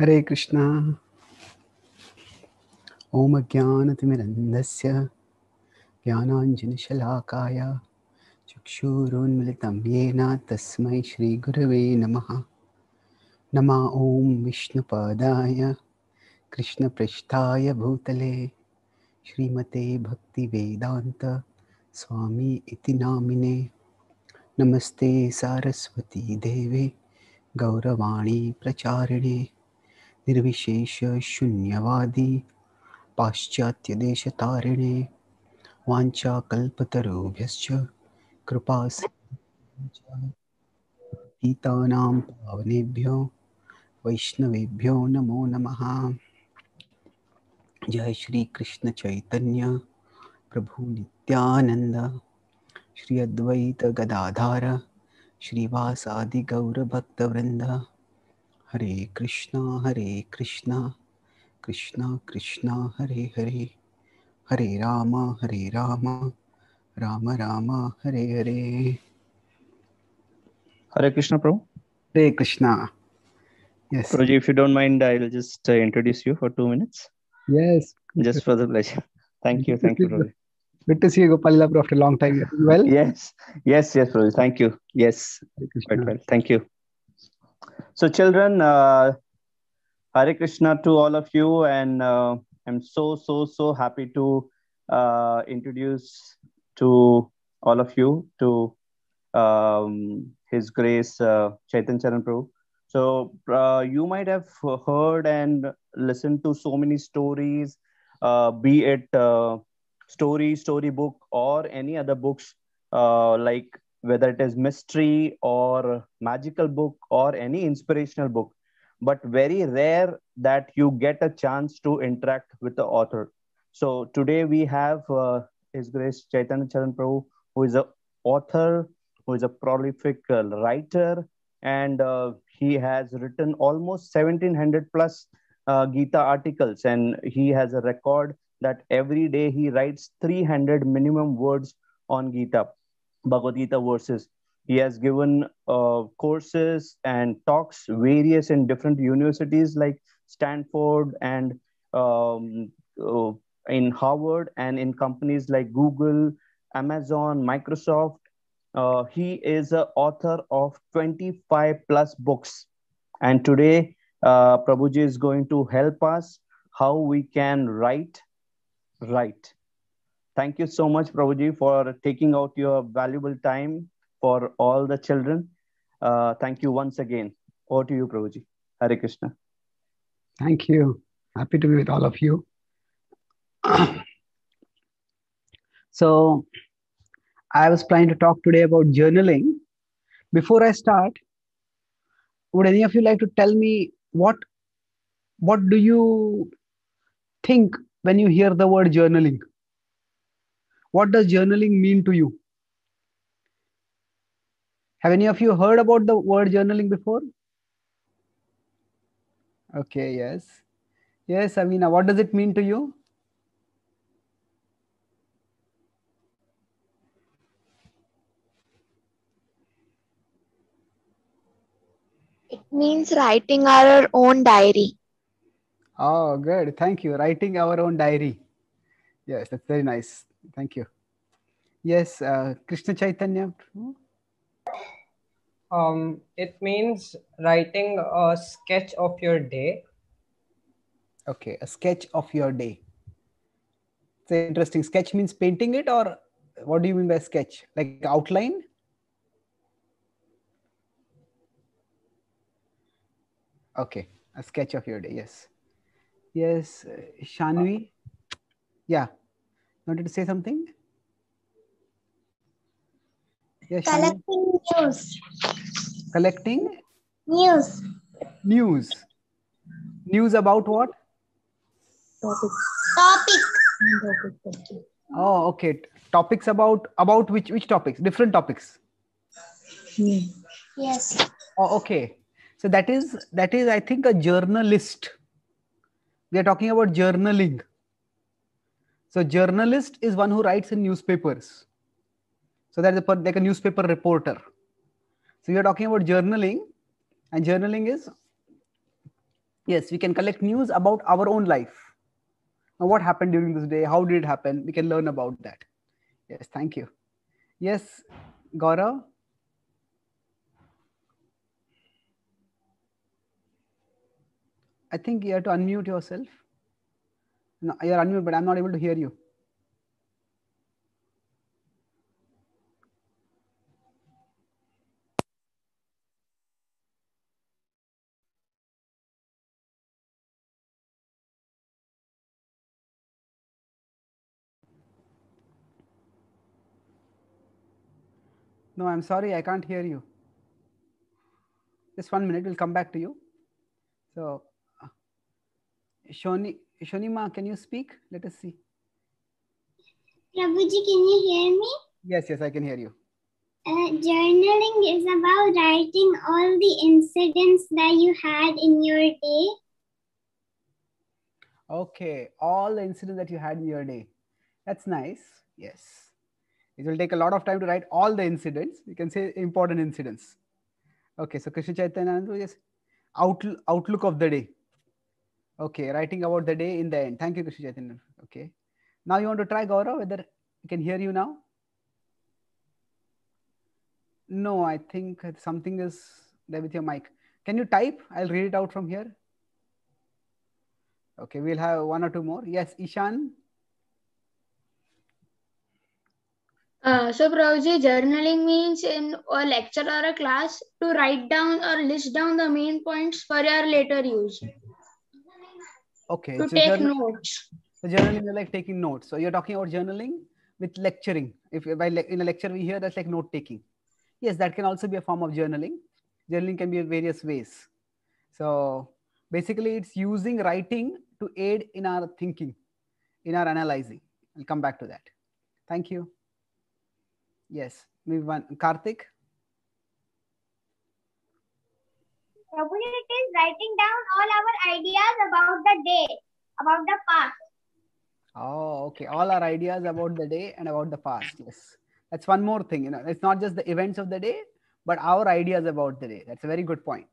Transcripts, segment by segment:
हरे कृष्णा। ॐ अज्ञानतिमिरन्धस्य ज्ञानाञ्जनशलाकाय, चक्षुरुन्मिलितं येन तस्मै श्रीगुरवे नमः। नमा ॐ विष्णुपादाय, कृष्णपृष्ठाय भूतले, श्रीमते भक्तिवेदान्त स्वामी इति नामिने। नमस्ते सारस्वती देवे, गौरवाणी प्रचारिणे। निर्विशेषशून्यवादी पाश्चात्यदेशतारिणे, वाञ्छाकल्पतरुभ्यश्च कृपा गीतानां पावनेभ्यो, वैष्णवेभ्यो नमो नमः। जय श्री कृष्ण चैतन्य प्रभु नित्यानंद श्री अद्वैत गदाधार श्रीवासादि गौर हरे कृष्णा हरे कृष्णा कृष्णा कृष्णा हरे हरे हरे राम हरे Ram Ram Ram Hare Hare Hare Krishna, Prabhu. Hare Krishna yes Prabhuji, if you don't mind, I will just uh, introduce you for two minutes, yes just for the pleasure. Thank you, thank you, Prabhuji. good to see you gopal after a long time well Yes, yes, yes, Prabhuji. Thank you. Yes, quite well. Thank you. So, children, uh, Hare Krishna to all of you, and uh, I'm so, so, so happy to uh, introduce to all of you to um, His Grace uh, Chaitanya Charan Prabhu. So, uh, you might have heard and listened to so many stories, uh, be it uh, story, storybook, or any other books, uh, like whether it is mystery or magical book or any inspirational book but very rare that you get a chance to interact with the author. So today we have uh, His Grace Chaitanya Charan Prabhu, who is a author, who is a prolific uh, writer, and uh, he has written almost 1700 plus uh, Gita articles, and he has a record that every day he writes 300 minimum words on Gita, Bhagavad Gita verses. He has given uh, courses and talks various in different universities like Stanford and um, uh, in Harvard and in companies like Google, Amazon, Microsoft. Uh, he is a author of 25 plus books. And today, uh, Prabhuji is going to help us how we can write right. Thank you so much, Prabhuji, for taking out your valuable time for all the children. Uh, thank you once again. Over to you, Prabhuji. Hare Krishna. Thank you. Happy to be with all of you. so, I was planning to talk today about journaling. Before I start, would any of you like to tell me what what do you think when you hear the word journaling? What does journaling mean to you? Have any of you heard about the word journaling before? Okay, yes. Yes, Amina, what does it mean to you? It means writing our own diary. Oh, good. Thank you. Writing our own diary. Yes, that's very nice. Thank you. Yes, uh, Krishna Chaitanya. Um, it means writing a sketch of your day. Okay, a sketch of your day. It's interesting. Sketch means painting it, or what do you mean by sketch? Like outline? Okay, a sketch of your day. Yes. Yes, uh, Shanvi. Yeah. Wanted to say something? Yeah, Shanvi. Collecting news. Collecting News. news. News about what? Topic. Topic. Oh, okay. Topics about about which which topics? Different topics. Hmm. Yes. Oh, okay. So that is that is I think a journalist. We are talking about journaling. So journalist is one who writes in newspapers. So that is a, like a newspaper reporter. So are talking about journaling, and journaling is Yes, we can collect news about our own life. Now, what happened during this day? How did it happen? We can learn about that. Yes, thank you. Yes, Gaurav. I think you have to unmute yourself. No, you're unmute, but I'm not able to hear you. No, I'm sorry, I can't hear you. Just one minute, we'll come back to you. So, uh, Shoni, Shonima, can you speak? Let us see. Prabhuji, can you hear me? Yes, yes, I can hear you. Uh, journaling is about writing all the incidents that you had in your day. Okay, all the incidents that you had in your day. That's nice. Yes. It will take a lot of time to write all the incidents. You can say important incidents. Okay, so Krishna Chaitanya, yes, outlook, outlook of the day. Okay, writing about the day in the end. Thank you, Krishna Chaitanya. Okay. Now you want to try Gaurav, whether I can hear you now? No, I think something is there with your mic. Can you type? I'll read it out from here. Okay, we'll have one or two more. Yes, Ishan. Uh, so, Prabhuji, journaling means in a lecture or a class to write down or list down the main points for your later use. Okay. To so take notes. So journaling is like taking notes. So you're talking about journaling with lecturing. If by le- in a lecture we hear that's like note taking. Yes, that can also be a form of journaling. Journaling can be in various ways. So basically, it's using writing to aid in our thinking, in our analyzing. I'll come back to that. Thank you. Yes, maybe one. Karthik. It is writing down all our ideas about the day, about the past. Oh, okay. All our ideas about the day and about the past. Yes. That's one more thing. You know, it's not just the events of the day, but our ideas about the day. That's a very good point.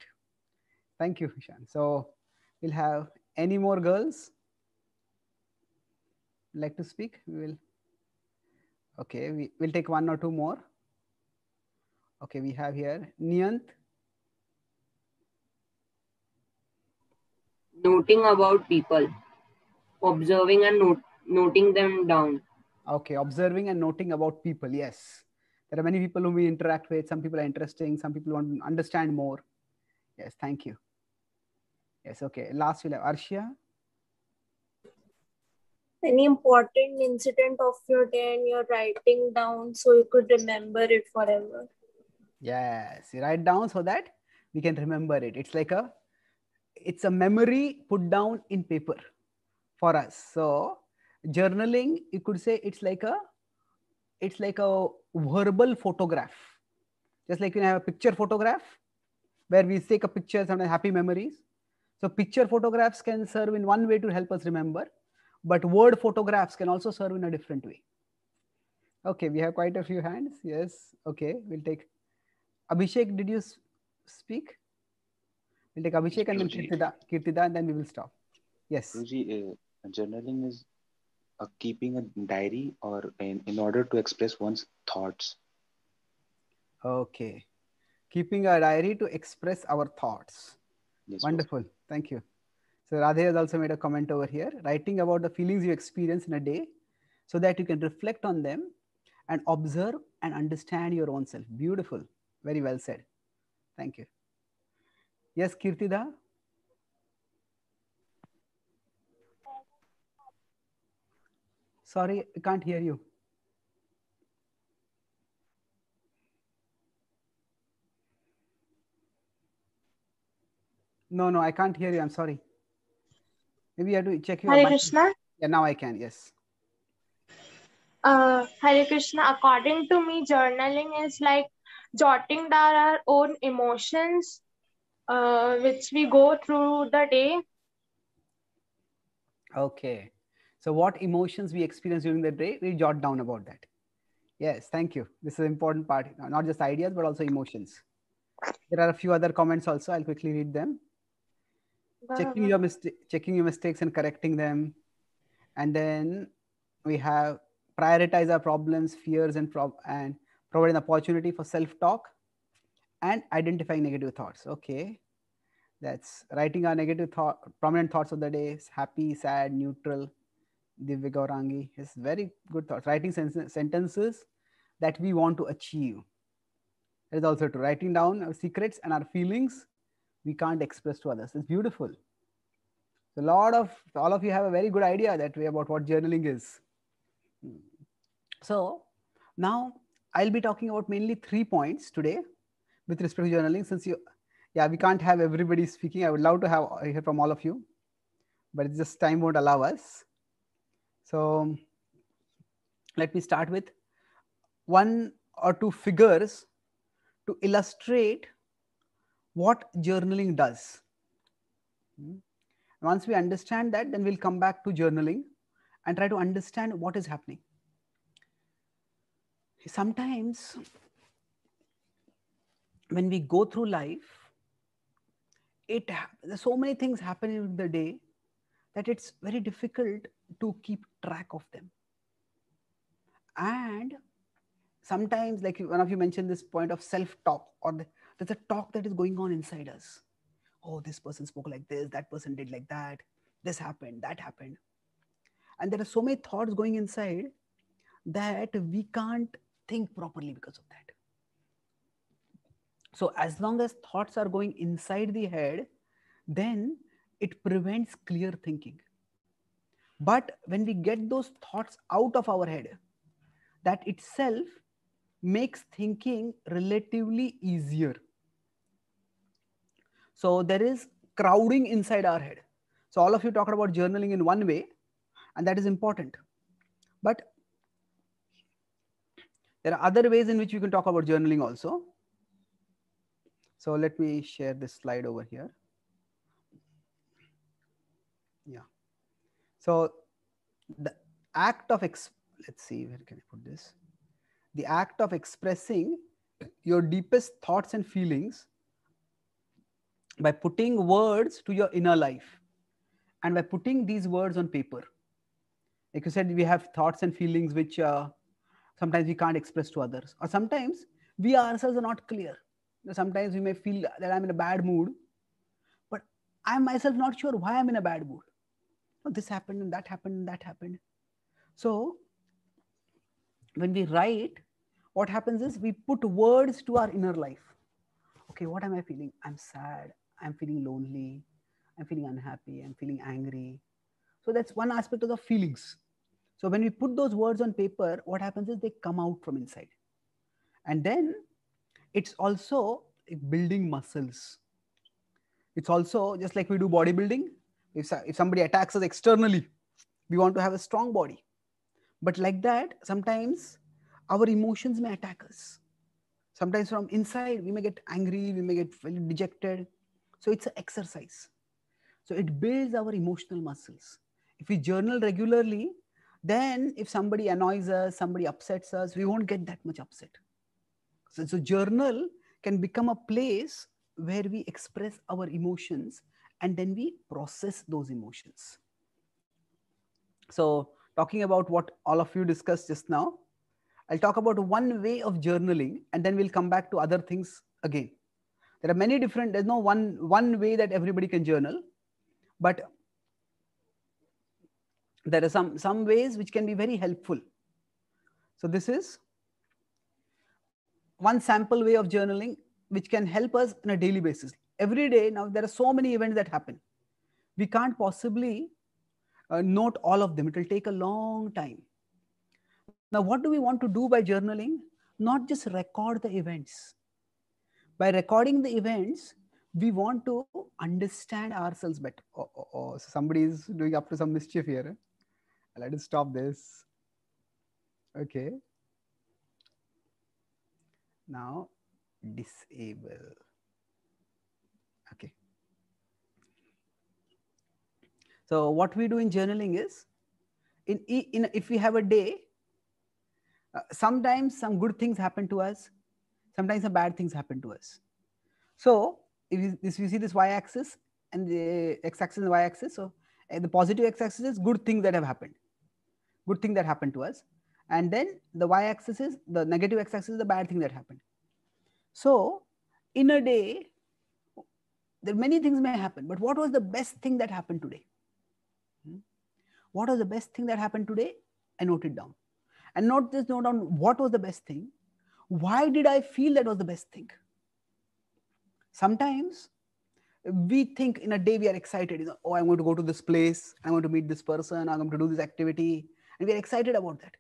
Thank you, Ishan. So we'll have any more girls like to speak? We will. Okay, we will take one or two more. Okay, we have here Niyant. Noting about people, observing and note, noting them down. Okay, observing and noting about people. Yes. There are many people whom we interact with. Some people are interesting. Some people want to understand more. Yes, thank you. Yes, okay. Last we'll have Arshia. Any important incident of your day and you're writing down so you could remember it forever. Yes, you write down so that we can remember it. It's like a it's a memory put down in paper for us. So journaling, you could say it's like a it's like a verbal photograph. Just like you have a picture photograph where we take a picture, sometimes happy memories. So picture photographs can serve in one way to help us remember, but word photographs can also serve in a different way. Okay, we have quite a few hands. Yes. Okay, we'll take Abhishek. Did you speak? We'll take Abhishek and then. Kirtida, Kirtida, and then we will stop. Yes. Guruji, uh, journaling is uh, keeping a diary or in, in order to express one's thoughts. Okay. Keeping a diary to express our thoughts. Yes. Wonderful. Thank you. So Radhe has also made a comment over here, writing about the feelings you experience in a day so that you can reflect on them and observe and understand your own self. Beautiful. Very well said. Thank you. Yes, Kirtida. Sorry, I can't hear you. No, no, I can't hear you. I'm sorry. Maybe have to check your Hare. Krishna. Yeah, now I can. Yes. Uh, Hare Krishna. According to me, journaling is like jotting down our own emotions, uh, which we go through the day. Okay. So, what emotions we experience during the day, we jot down about that. Yes, thank you. This is an important part, not just ideas, but also emotions. There are a few other comments also. I'll quickly read them. Checking uh-huh. your mistake, checking your mistakes and correcting them, and then we have prioritize our problems, fears, and pro- and provide an opportunity for self-talk and identifying negative thoughts. Okay. That's writing our negative thought prominent thoughts of the day happy sad neutral divya gaurangi is very good thoughts. Writing sen- sentences that we want to achieve. That is also true. Writing down our secrets and our feelings we can't express to others. It's beautiful. A lot of all of you have a very good idea that way about what journaling is. Hmm. So now I'll be talking about mainly three points today with respect to journaling. Since you, yeah, we can't have everybody speaking. I would love to have hear from all of you, but it's just time won't allow us. So let me start with one or two figures to illustrate what journaling does. Hmm. Once we understand that, then we'll come back to journaling and try to understand what is happening. Sometimes when we go through life, it so many things happening in the day that it's very difficult to keep track of them. And sometimes, like one of you mentioned this point of self-talk, or the, there's a talk that is going on inside us. Oh this person spoke like this that person did like that this happened that happened. And there are so many thoughts going inside that we can't think properly because of that so as long as thoughts are going inside the head then it prevents clear thinking but when we get those thoughts out of our head that itself makes thinking relatively easier so there is crowding inside our head. So all of you talked about journaling in one way, and that is important. But there are other ways in which you can talk about journaling also. So let me share this slide over here. Yeah. So the act of let's see where can I put this? The act of expressing your deepest thoughts and feelings by putting words to your inner life and by putting these words on paper. Like you said, we have thoughts and feelings which uh, sometimes we can't express to others, or sometimes we ourselves are not clear. Sometimes we may feel that I'm in a bad mood, but I'm myself not sure why I'm in a bad mood. This happened and that happened and that happened. So when we write, what happens is we put words to our inner life. Okay, what am I feeling? I'm sad. I'm feeling lonely. I'm feeling unhappy. I'm feeling angry. So that's one aspect of the feelings. So when we put those words on paper, what happens is they come out from inside. And then it's also building muscles. It's also just like we do bodybuilding. If, if somebody attacks us externally, we want to have a strong body. But like that, sometimes our emotions may attack us. Sometimes from inside, we may get angry, we may get dejected. So it's an exercise. So it builds our emotional muscles. If we journal regularly, then if somebody annoys us, somebody upsets us, we won't get that much upset. So, so journal can become a place where we express our emotions and then we process those emotions. So talking about what all of you discussed just now, I'll talk about one way of journaling and then we'll come back to other things again. There are many different, there's no one, one way that everybody can journal, but there are some, some ways which can be very helpful. So this is one sample way of journaling which can help us on a daily basis. Every day now there are so many events that happen. We can't possibly uh, note all of them. It will take a long time. Now, what do we want to do by journaling? Not just record the events. By recording the events, we want to understand ourselves better. Oh, oh, oh. So somebody is doing up to some mischief here. Let us stop this. Okay. Now, disable. Okay. So what we do in journaling is, in, in if we have a day, uh, sometimes some good things happen to us, sometimes some bad things happen to us. So if you, if you see this y-axis, and the x-axis and y-axis. So uh, the positive x-axis is good things that have happened, good thing that happened to us, and then the y-axis is the negative x-axis is the bad thing that happened. So in a day, there many things may happen, but what was the best thing that happened today? Hmm? What was the best thing that happened today? I note it down, and not just note down what was the best thing. Why did I feel that was the best thing? Sometimes we think in a day we are excited you know, oh i'm going to go to this place i'm going to meet this person i'm going to do this activity and we're excited about that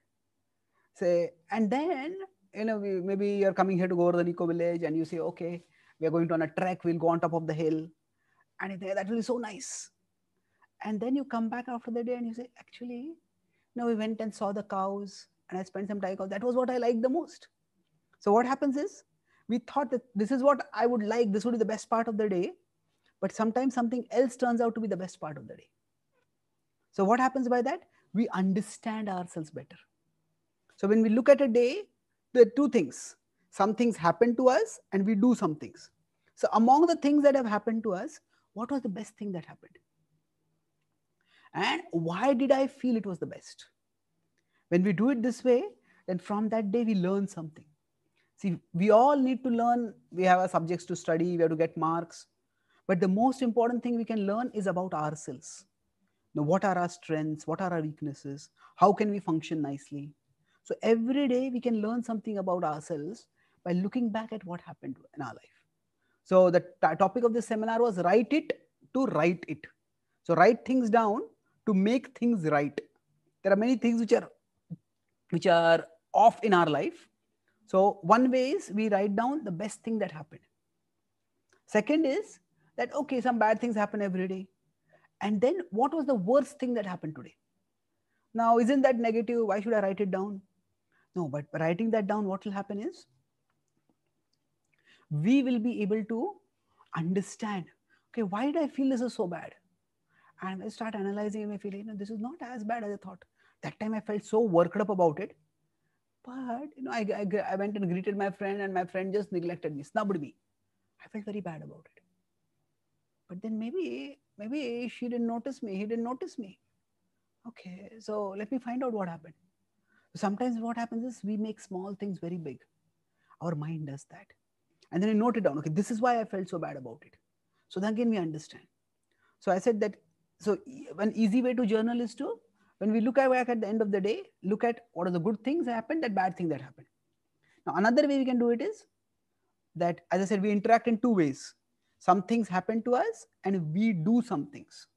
say and then you know maybe you're coming here to go to the eco village and you say okay we're going to on a trek we'll go on top of the hill and that will be so nice and then you come back after the day and you say actually no we went and saw the cows and i spent some time that was what i liked the most so what happens is we thought that this is what i would like this would be the best part of the day but sometimes something else turns out to be the best part of the day. So, what happens by that? We understand ourselves better. So, when we look at a day, there are two things some things happen to us, and we do some things. So, among the things that have happened to us, what was the best thing that happened? And why did I feel it was the best? When we do it this way, then from that day we learn something. See, we all need to learn. We have our subjects to study, we have to get marks. But the most important thing we can learn is about ourselves. Now, what are our strengths? What are our weaknesses? How can we function nicely? So every day we can learn something about ourselves by looking back at what happened in our life. So the topic of this seminar was write it to write it. So write things down to make things right. There are many things which are which are off in our life. So one way is we write down the best thing that happened. Second is that okay some bad things happen every day and then what was the worst thing that happened today now isn't that negative why should i write it down no but writing that down what will happen is we will be able to understand okay why did i feel this is so bad? And i start analyzing and i feel you know this is not as bad as i thought. That time i felt so worked up about it. But you know I, I, I went and greeted my friend and my friend just neglected me snubbed me. I felt very bad about it. But then maybe maybe she didn't notice me he didn't notice me. Okay so let me find out what happened sometimes what happens is we make small things very big. Our mind does that. And then we note it down. Okay this is why i felt so bad about it. So then again we understand. So i said that so one easy way to journal is to when we look back at the end of the day look at what are the good things that happened that bad thing that happened. Now another way we can do it is that as i said we interact in two ways. Some things happen to us and we do some things.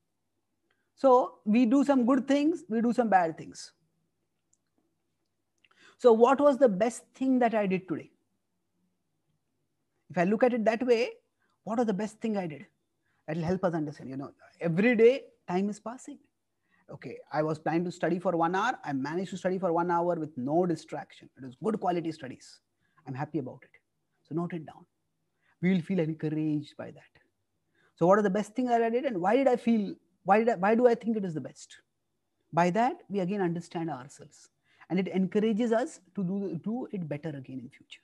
So we do some good things, we do some bad things. So, what was the best thing that I did today? If I look at it that way, what was the best thing I did? That will help us understand. You know, every day time is passing. Okay, I was planning to study for one hour. I managed to study for one hour with no distraction. It was good quality studies. I'm happy about it. So, note it down we will feel encouraged by that. So what are the best things that I did and why did I feel, why, did I, why do I think it is the best? By that, we again understand ourselves and it encourages us to do, do it better again in future.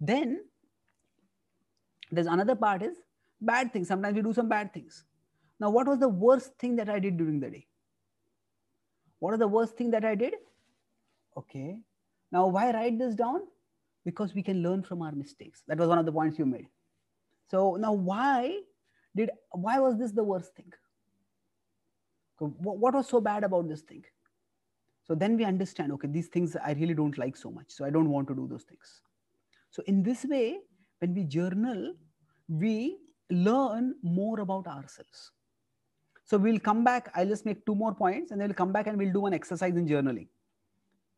Then there's another part is bad things. Sometimes we do some bad things. Now, what was the worst thing that I did during the day? What is the worst thing that I did? Okay. Now, why write this down? because we can learn from our mistakes. That was one of the points you made. So now why did why was this the worst thing? What was so bad about this thing? So then we understand, okay, these things I really don't like so much. So I don't want to do those things. So in this way, when we journal, we learn more about ourselves. So we'll come back. I'll just make two more points and then we'll come back and we'll do an exercise in journaling.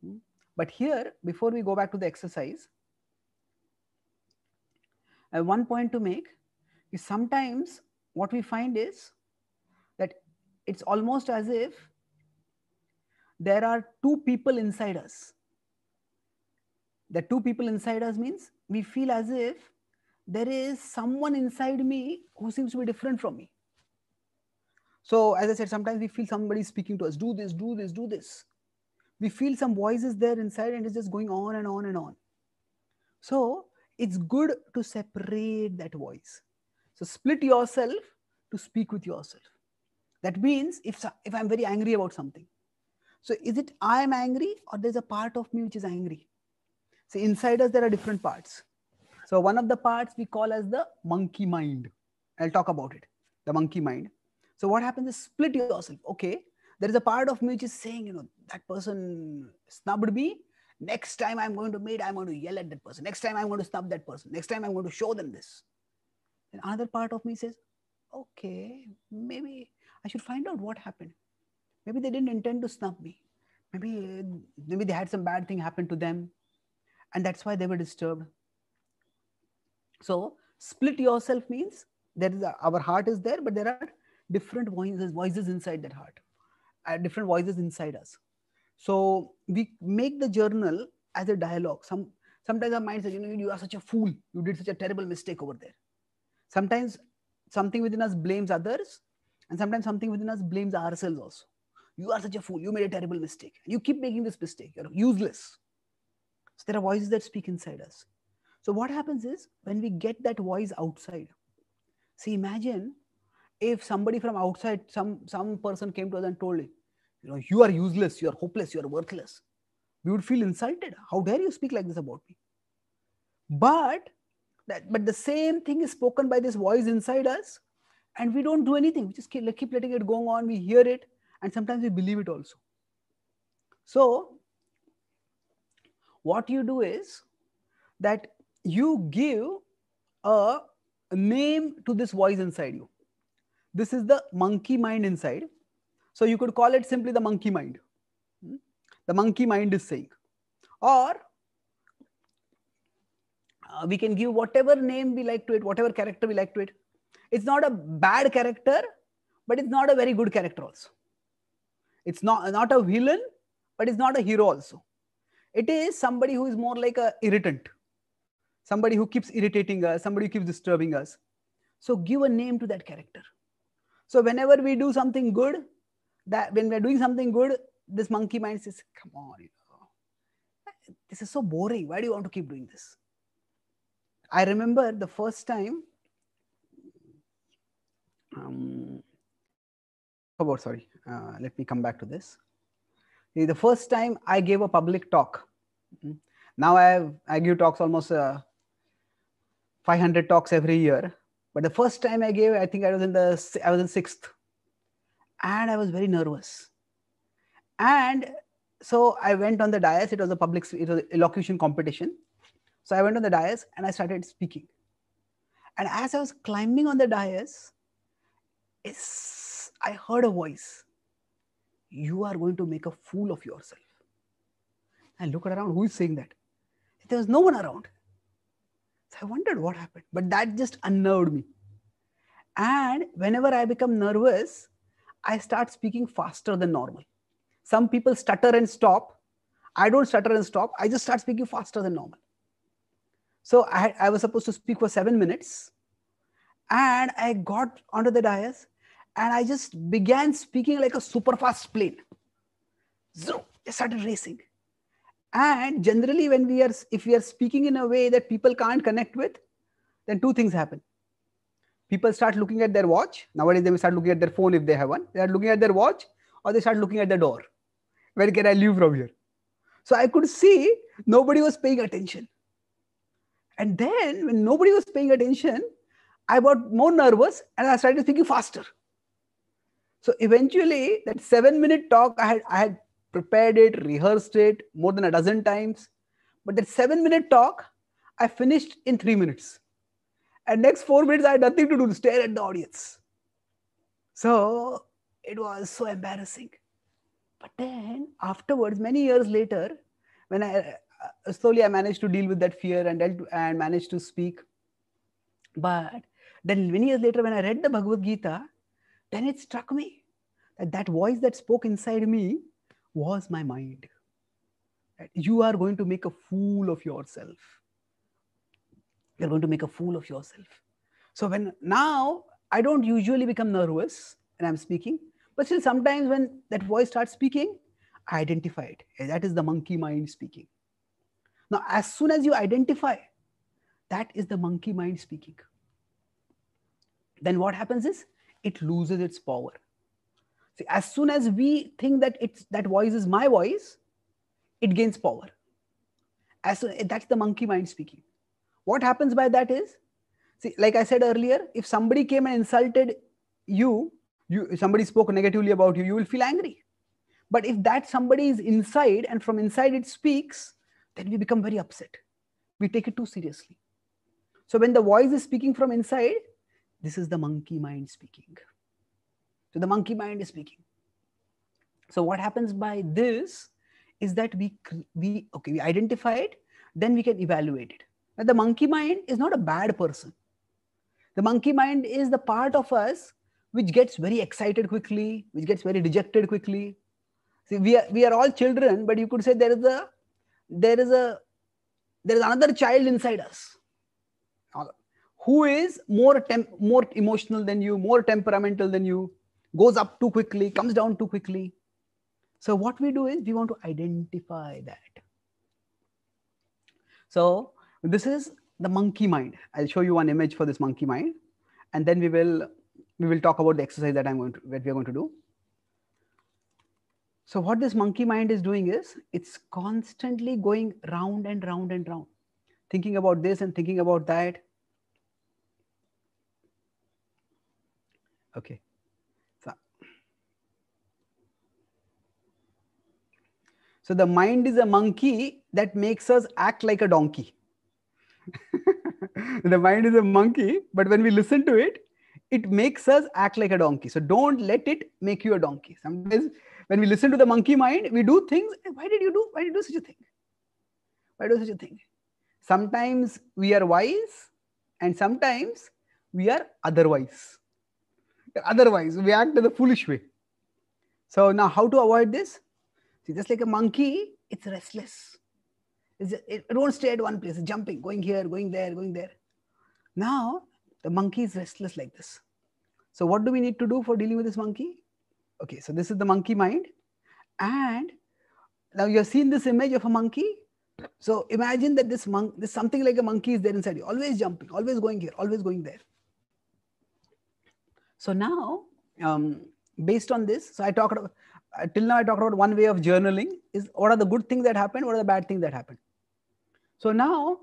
Hmm? But here, before we go back to the exercise, one point to make is sometimes what we find is that it's almost as if there are two people inside us. The two people inside us means we feel as if there is someone inside me who seems to be different from me. So, as I said, sometimes we feel somebody speaking to us do this, do this, do this we feel some voices there inside and it's just going on and on and on. So it's good to separate that voice. So split yourself to speak with yourself. That means if, if I'm very angry about something, so is it I'm angry or there's a part of me which is angry? See, inside us, there are different parts. So one of the parts we call as the monkey mind. I'll talk about it, the monkey mind. So what happens is split yourself. Okay, there is a part of me which is saying, you know, that person snubbed me. Next time I'm going to meet, I'm going to yell at that person. Next time I'm going to snub that person. Next time I'm going to show them this. And another part of me says, okay, maybe I should find out what happened. Maybe they didn't intend to snub me. Maybe maybe they had some bad thing happen to them, and that's why they were disturbed. So split yourself means there is a, our heart is there, but there are different voices voices inside that heart, uh, different voices inside us. So we make the journal as a dialogue. Some sometimes our mind says, you know, you are such a fool. You did such a terrible mistake over there. Sometimes something within us blames others, and sometimes something within us blames ourselves also. You are such a fool. You made a terrible mistake. You keep making this mistake. You're useless. So there are voices that speak inside us. So what happens is when we get that voice outside, see, imagine if somebody from outside, some some person came to us and told you, you know, you are useless, you are hopeless, you are worthless. We would feel insulted. How dare you speak like this about me? But that, but the same thing is spoken by this voice inside us, and we don't do anything. We just keep, keep letting it go on. We hear it, and sometimes we believe it also. So, what you do is that you give a, name to this voice inside you. This is the monkey mind inside. So you could call it simply the monkey mind. Hmm? The monkey mind is saying, or uh, we can give whatever name we like to it, whatever character we like to it. It's not a bad character, but it's not a very good character also. It's not not a villain, but it's not a hero also. It is somebody who is more like a irritant, somebody who keeps irritating us, somebody who keeps disturbing us. So give a name to that character. So whenever we do something good, that when we're doing something good, this monkey mind says, "Come on, this is so boring. Why do you want to keep doing this?" I remember the first time. Um, about sorry, uh, let me come back to this. The first time I gave a public talk. Mm. Now I have I give talks almost uh, 500 talks every year. But the first time I gave, I think I was in the I was in sixth, and I was very nervous. And so I went on the dais. It was a public it was elocution competition. So I went on the dais and I started speaking. And as I was climbing on the dais, I heard a voice. You are going to make a fool of yourself. I looked around. Who is saying that? There was no one around. So I wondered what happened, but that just unnerved me. And whenever I become nervous, I start speaking faster than normal. Some people stutter and stop. I don't stutter and stop. I just start speaking faster than normal. So I, I was supposed to speak for seven minutes. And I got onto the dais and I just began speaking like a super fast plane. Zoom, I started racing. And generally, when we are, if we are speaking in a way that people can't connect with, then two things happen. People start looking at their watch. Nowadays, they start looking at their phone if they have one. They are looking at their watch, or they start looking at the door. Where can I leave from here? So I could see nobody was paying attention. And then, when nobody was paying attention, I got more nervous and I started speaking faster. So eventually, that seven minute talk, I had, I had prepared it, rehearsed it more than a dozen times. But that seven minute talk, I finished in three minutes. And next four minutes, I had nothing to do to stare at the audience. So it was so embarrassing. But then afterwards, many years later, when I uh, slowly I managed to deal with that fear and dealt, and managed to speak. But then many years later, when I read the Bhagavad Gita, then it struck me that that voice that spoke inside me was my mind. That you are going to make a fool of yourself. You're going to make a fool of yourself. So when now I don't usually become nervous when I'm speaking, but still sometimes when that voice starts speaking, I identify it. That is the monkey mind speaking. Now, as soon as you identify, that is the monkey mind speaking. Then what happens is it loses its power. See, as soon as we think that it's that voice is my voice, it gains power. As soon, that's the monkey mind speaking. What happens by that is, see, like I said earlier, if somebody came and insulted you, you somebody spoke negatively about you, you will feel angry. But if that somebody is inside and from inside it speaks, then we become very upset. We take it too seriously. So when the voice is speaking from inside, this is the monkey mind speaking. So the monkey mind is speaking. So what happens by this is that we we okay we identify it, then we can evaluate it. Now the monkey mind is not a bad person. The monkey mind is the part of us which gets very excited quickly, which gets very dejected quickly. See, we are we are all children, but you could say there is a there is a there is another child inside us who is more more emotional than you more temperamental than you goes up too quickly comes down too quickly? So what we do is we want to identify that. So this is the monkey mind. I'll show you one image for this monkey mind and then we will we will talk about the exercise that i'm going to that we are going to do. So what this monkey mind is doing is it's constantly going round and round and round, thinking about this and thinking about that. Okay. So, so the mind is a monkey that makes us act like a donkey. the mind is a monkey, but when we listen to it, it makes us act like a donkey. So don't let it make you a donkey. Sometimes when we listen to the monkey mind, we do things. Why did you do? Why did you do such a thing? Why do such a thing? Sometimes we are wise, and sometimes we are otherwise. Otherwise, we act in a foolish way. So now, how to avoid this? See, just like a monkey, it's restless. It's, it won't stay at one place. It's jumping, going here, going there, going there. Now, the monkey is restless like this. So, what do we need to do for dealing with this monkey? Okay, so this is the monkey mind. And now you have seen this image of a monkey. So imagine that this monk, this something like a monkey is there inside you, always jumping, always going here, always going there. So now, um, based on this, so I talked about, uh, till now I talked about one way of journaling is what are the good things that happened, what are the bad things that happened. So now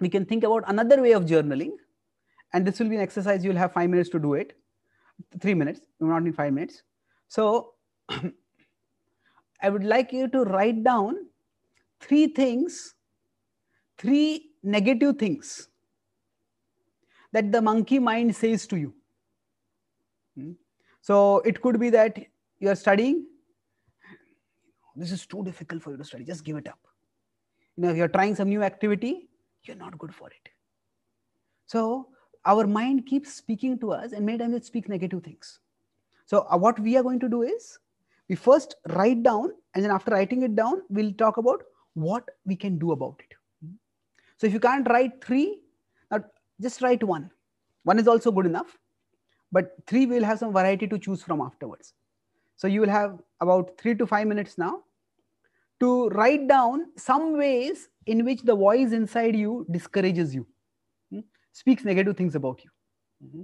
we can think about another way of journaling, and this will be an exercise. You'll have five minutes to do it three minutes, you not need five minutes. So I would like you to write down three things, three negative things that the monkey mind says to you. Hmm? So it could be that you are studying. This is too difficult for you to study. Just give it up. You know, if you're trying some new activity, you're not good for it. So our mind keeps speaking to us and many times it speaks negative things. So uh, what we are going to do is we first write down and then after writing it down, we'll talk about what we can do about it. So if you can't write three, just write one. One is also good enough, but three will have some variety to choose from afterwards. So you will have about three to five minutes now to write down some ways in which the voice inside you discourages you speaks negative things about you. Mm-hmm.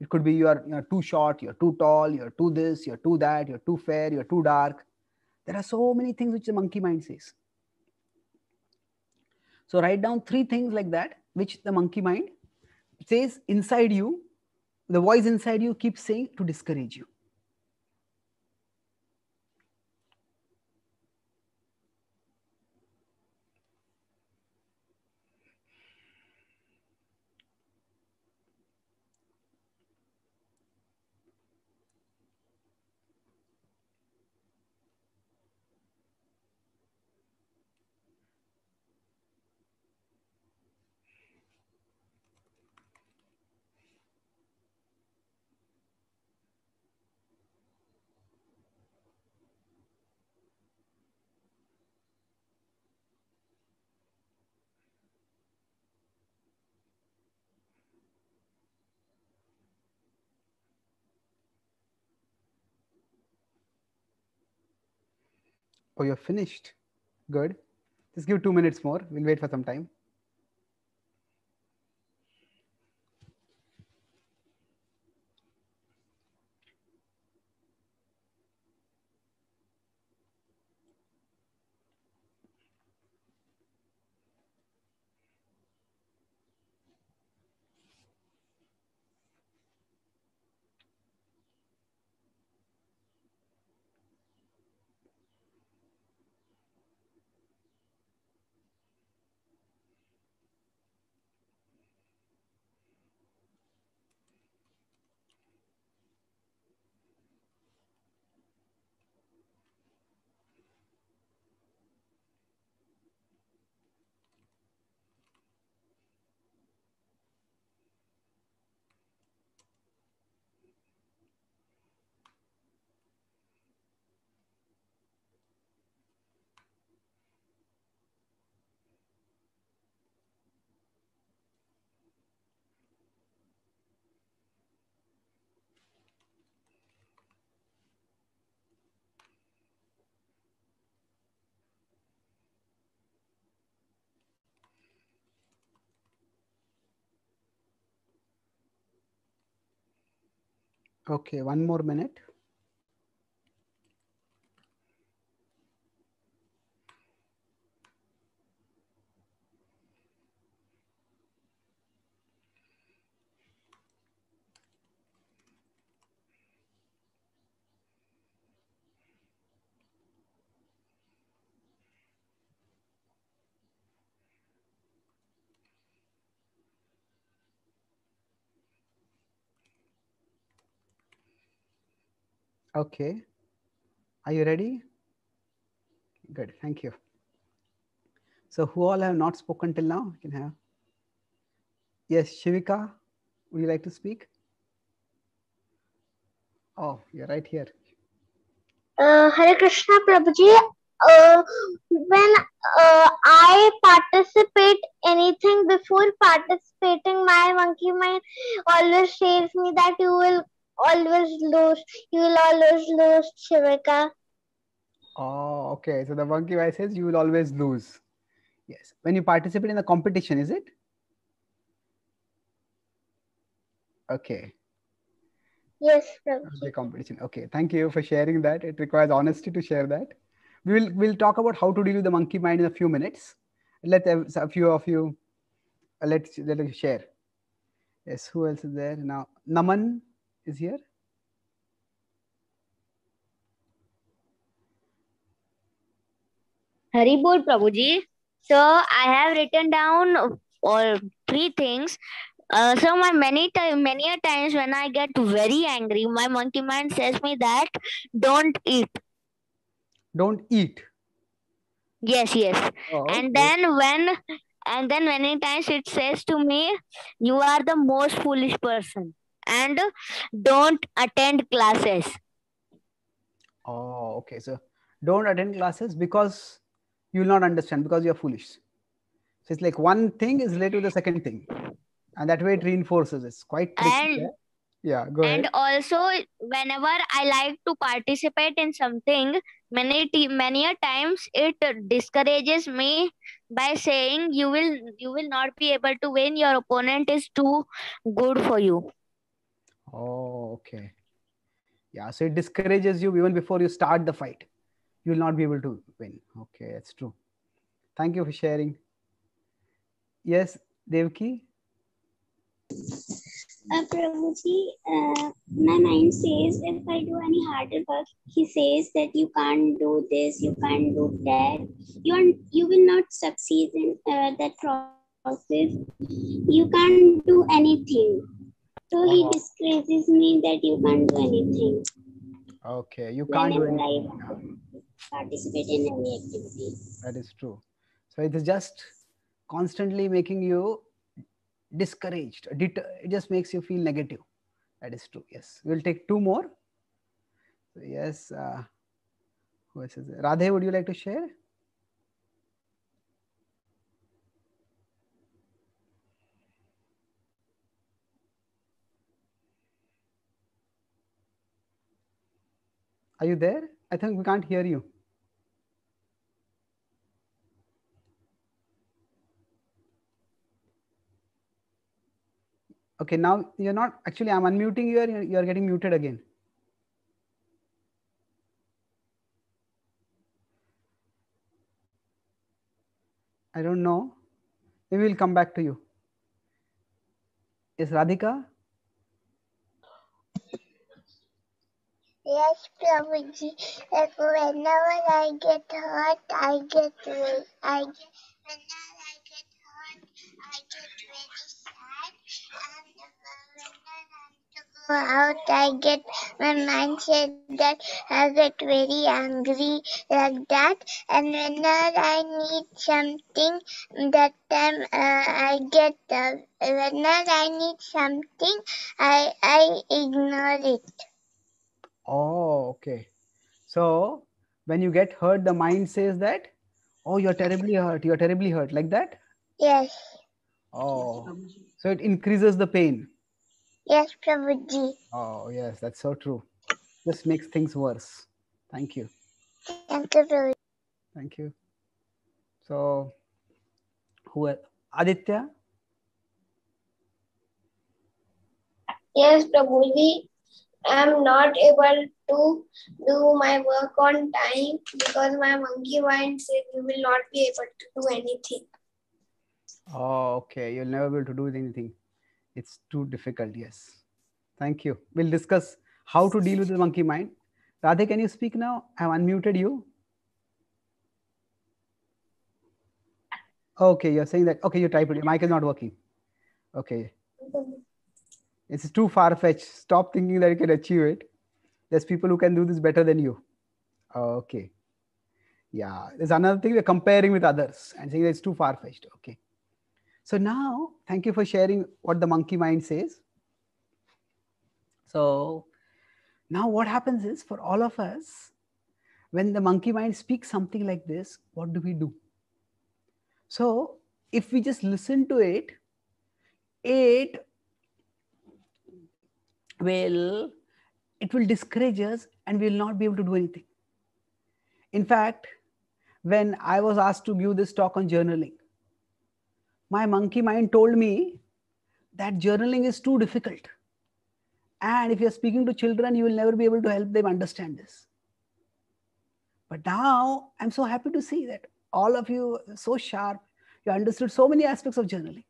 It could be you are, you are too short, you're too tall, you're too this, you're too that, you're too fair, you're too dark. There are so many things which the monkey mind says. So write down three things like that, which the monkey mind says inside you, the voice inside you keeps saying to discourage you. Oh, you're finished. Good. Just give two minutes more. We'll wait for some time. Okay, one more minute. Okay. Are you ready? Good. Thank you. So who all have not spoken till now? You can have. Yes, Shivika, would you like to speak? Oh, you're right here. Uh, Hare Krishna Prabhuji, uh, when uh, I participate anything before participating, my monkey mind always says me that you will always lose. You will always lose, Shivika. Oh, okay. So the monkey voice says you will always lose. Yes. When you participate in the competition, is it? Okay. Yes. The competition. Okay. Thank you for sharing that. It requires honesty to share that. We will we'll talk about how to deal with the monkey mind in a few minutes. Let a a few of you uh, let let us share. Yes. Who else is there now? Naman is here. Hari Bol Prabhuji. So I have written down all three things. Uh, so my many time many a times when I get very angry, my monkey mind says me that don't eat. Don't eat. Yes, yes. Oh, And okay. then when and then many times it says to me, you are the most foolish person and don't attend classes. Oh, okay. So don't attend classes because you will not understand because you're foolish. So it's like one thing is related to the second thing. And that way it reinforces. It's quite tricky. And yeah? Yeah, go and ahead. also whenever i like to participate in something many many a times it discourages me by saying you will you will not be able to win your opponent is too good for you Oh, okay. Yeah, so it discourages you even before you start the fight. You will not be able to win. Okay, that's true. Thank you for sharing. Yes, Devki. Uh, Prabhuji, uh, my mind says if I do any harder work, he says that you can't do this, you can't do that. You you will not succeed in uh, that process. You can't do anything. So he discourages me that you can't do anything Okay, you can't do anything. Participate in any activity. That is true. So it is just constantly making you discouraged. It just makes you feel negative. That is true. Yes. We'll take two more. So yes. Uh, who else is there? Radhe, would you like to share? Are you there? I think we can't hear you. Okay, now you're not actually. I'm unmuting you. You're getting muted again. I don't know. Maybe we'll come back to you. Is Radhika. Yes, Prabhuji. Like whenever I get hurt, I get very, I get, whenever I get hurt, I get very sad. And whenever I want to go out, I get, my mind says that I get very angry like that. And whenever I need something, that time uh, I get, uh, whenever I need something, I, I ignore it. Oh, okay. So when you get hurt, the mind says that, oh, you're terribly hurt. You're terribly hurt, like that. Yes. Oh, so it increases the pain. Yes, Prabhuji. Oh, yes, that's so true. Just makes things worse. Thank you. Thank you, Prabhuji. Thank you. So, who el- Aditya? Yes, Prabhuji. Am not able to do my work on time because my monkey mind says you will not be able to do anything. Oh, okay. You'll never be able to do anything. It's too difficult. Yes. Thank you. We'll discuss how to deal with the monkey mind. Radhe, can you speak now? I've unmuted you. Okay, you're saying that. Okay, you typed it. Your mic is not working. Okay. It's too far fetched. Stop thinking that you can achieve it. There's people who can do this better than you. Okay. Yeah. There's another thing we're comparing with others and saying that it's too far fetched. Okay. So now, thank you for sharing what the monkey mind says. So now what happens is for all of us, when the monkey mind speaks something like this, what do we do? So if we just listen to it, it will it will discourage us and we will not be able to do anything. In fact, when I was asked to give this talk on journaling, my monkey mind told me that journaling is too difficult. And if you're speaking to children, you will never be able to help them understand this. But now I'm so happy to see that all of you so sharp, you understood so many aspects of journaling.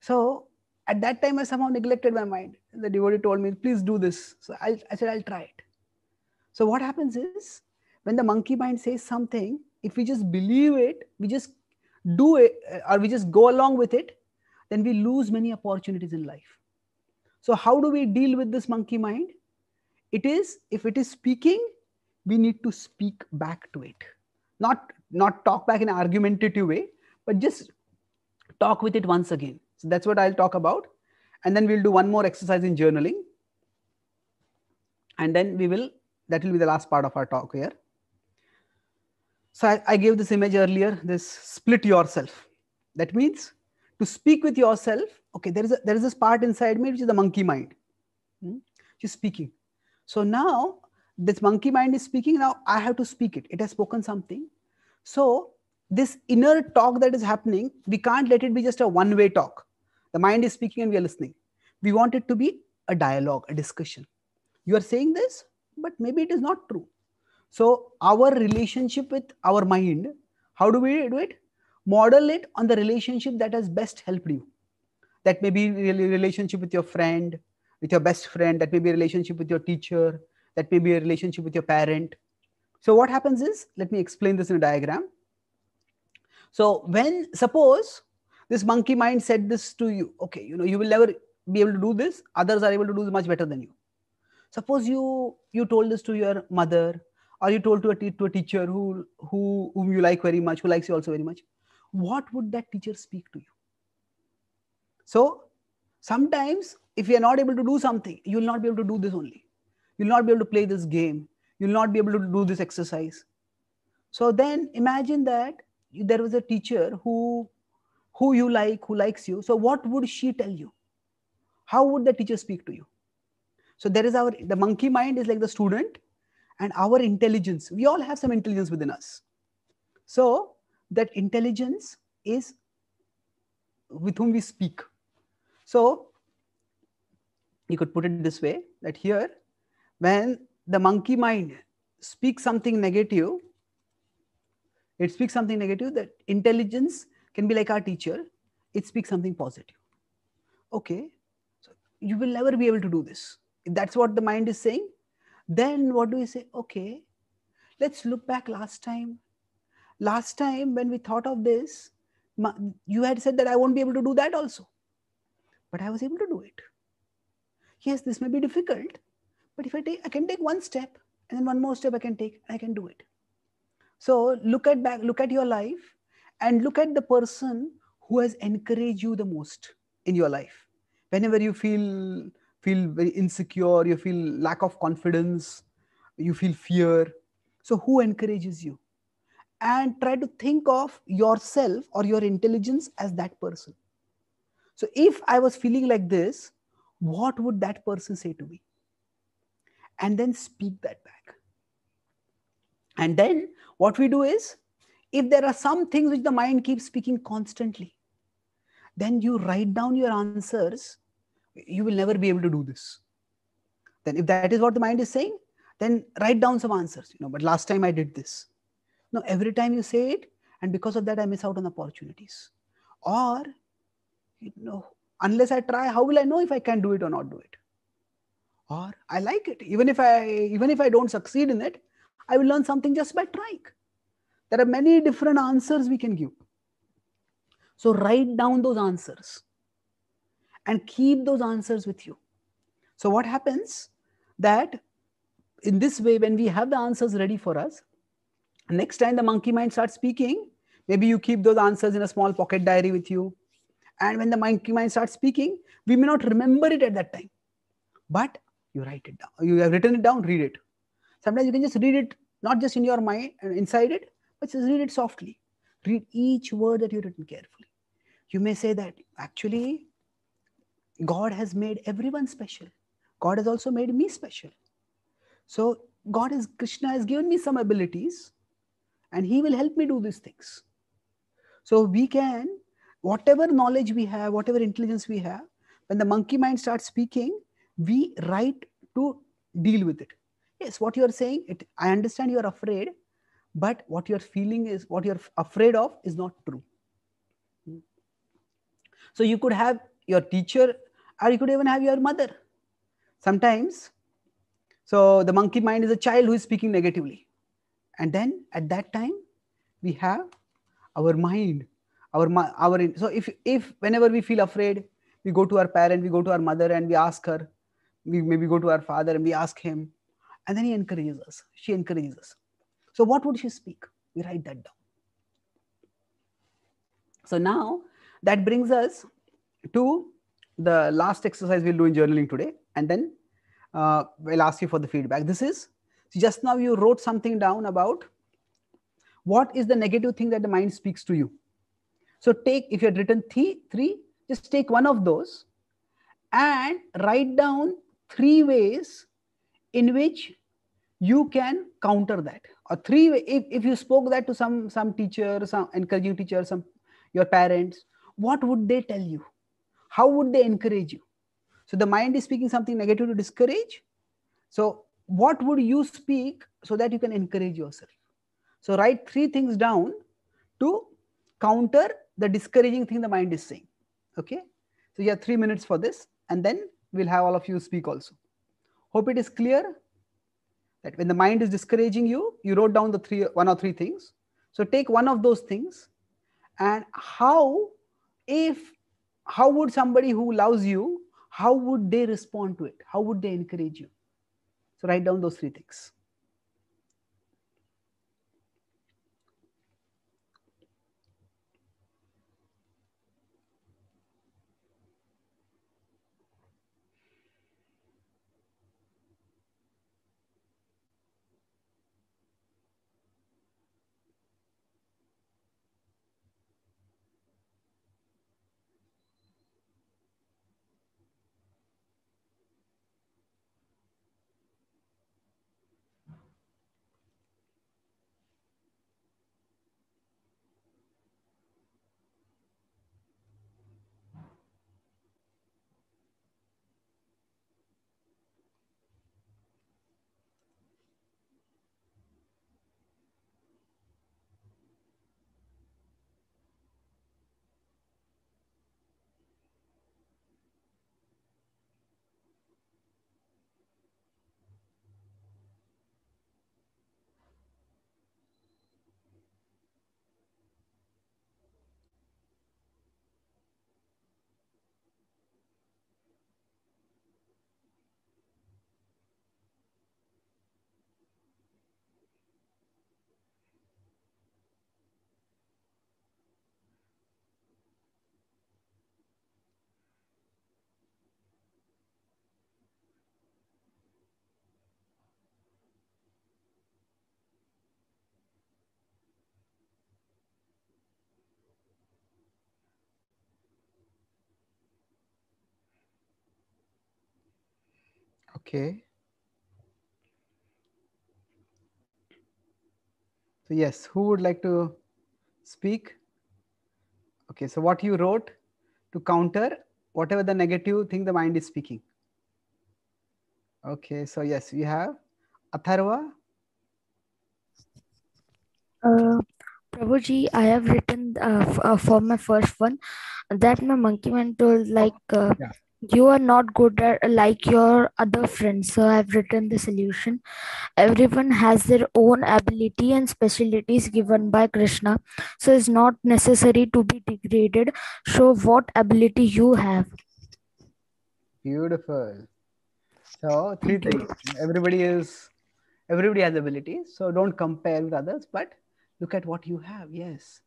So at that time, I somehow neglected my mind. The devotee told me, please do this. So I, I said, I'll try it. So what happens is when the monkey mind says something, if we just believe it, we just do it, uh, or we just go along with it, then we lose many opportunities in life. So how do we deal with this monkey mind? It is, if it is speaking, we need to speak back to it. Not, not talk back in an argumentative way, but just talk with it once again. So that's what I'll talk about. And then we'll do one more exercise in journaling. And then we will, that will be the last part of our talk here. So I, I gave this image earlier, this split yourself. That means to speak with yourself, okay, there is, a, there is this part inside me, which is the monkey mind, hmm, which speaking. So now this monkey mind is speaking. Now I have to speak it. It has spoken something. So this inner talk that is happening, we can't let it be just a one way talk. The mind is speaking and we are listening. We want it to be a dialogue, a discussion. You are saying this, but maybe it is not true. So, our relationship with our mind, how do we do it? Model it on the relationship that has best helped you. That may be relationship with your friend, with your best friend, that may be relationship with your teacher, that may be a relationship with your parent. So, what happens is, let me explain this in a diagram. So, when suppose this monkey mind said this to you. Okay you know you will never be able to do this. Others are able to do this much better than you. Suppose you you told this to your mother or you told to a, to a teacher who who whom you like very much who likes you also very much. What would that teacher speak to you? So sometimes if you are not able to do something you will not be able to do this only. You'll not be able to play this game. You'll not be able to do this exercise. So then imagine that there was a teacher who who you like, who likes you. So what would she tell you? How would the teacher speak to you? So there is our, the monkey mind is like the student and our intelligence. We all have some intelligence within us. So that intelligence is with whom we speak. So you could put it this way that here, when the monkey mind speaks something negative, it speaks something negative, that intelligence can be like our teacher. It speaks something positive. Okay, so you will never be able to do this. If that's what the mind is saying, then what do we say? Okay, let's look back last time. Last time when we thought of this, you had said that I won't be able to do that also. But I was able to do it. Yes, this may be difficult, but if I take, I can take one step and then one more step I can take, I can do it. So look at back, look at your life and look at the person who has encouraged you the most in your life. Whenever you feel feel very insecure you feel lack of confidence you feel fear so who encourages you? And try to think of yourself or your intelligence as that person. So if i was feeling like this what would that person say to me? And then speak that back. And then what we do is if there are some things which the mind keeps speaking constantly, then you write down your answers. You will never be able to do this. then if that is what the mind is saying then write down some answers. You know but last time i did this. No every time you say it and because of that i miss out on opportunities. Or you know unless i try how will i know if i can do it or not do it? Or i like it. Even if i even if i don't succeed in it i will learn something just by trying there are many different answers we can give. So write down those answers and keep those answers with you. So what happens? That in this way when we have the answers ready for us next time the monkey mind starts speaking maybe you keep those answers in a small pocket diary with you. And when the monkey mind starts speaking we may not remember it at that time. But you write it down. You have written it down read it. Sometimes you can just read it not just in your mind and inside it but just read it softly. Read each word that you've written carefully. You may say that actually god has made everyone special. God has also made me special. So god is krishna has given me some abilities and he will help me do these things. So we can whatever knowledge we have whatever intelligence we have when the monkey mind starts speaking we write to deal with it. Yes what you're saying it i understand you're afraid but what you're feeling is what you're afraid of is not true. So you could have your teacher or you could even have your mother. Sometimes so the monkey mind is a child who is speaking negatively. And then at that time we have our mind our our so if if whenever we feel afraid we go to our parent we go to our mother and we ask her we maybe go to our father and we ask him. And then he encourages us she encourages us so what would she speak? We write that down. So now that brings us to the last exercise we'll do in journaling today. And then uh, we'll ask you for the feedback. This is just now you wrote something down about what is the negative thing that the mind speaks to you. So take if you had written three three just take one of those and write down three ways in which you can counter that or three if, if you spoke that to some some teacher some encouraging teacher some your parents what would they tell you? How would they encourage you? So the mind is speaking something negative to discourage. So what would you speak so that you can encourage yourself? So write three things down to counter the discouraging thing the mind is saying. Okay? So you have three minutes for this and then we'll have all of you speak also. Hope it is clear that when the mind is discouraging you you wrote down the three one or three things. So take one of those things. And how if how would somebody who loves you how would they respond to it? How would they encourage you? So write down those three things Okay. So yes, who would like to speak? Okay, so what you wrote to counter whatever the negative thing the mind is speaking. Okay, so yes, we have Atharva. Uh, Prabhuji, I have written uh, uh, for my first one that my monkey man told like uh, Yeah. You are not good at like your other friends. So I've written the solution. Everyone has their own ability and specialities given by Krishna. So it's not necessary to be degraded. Show what ability you have. Beautiful. So three things. Everybody is everybody has abilities. So don't compare with others, but look at what you have. Yes.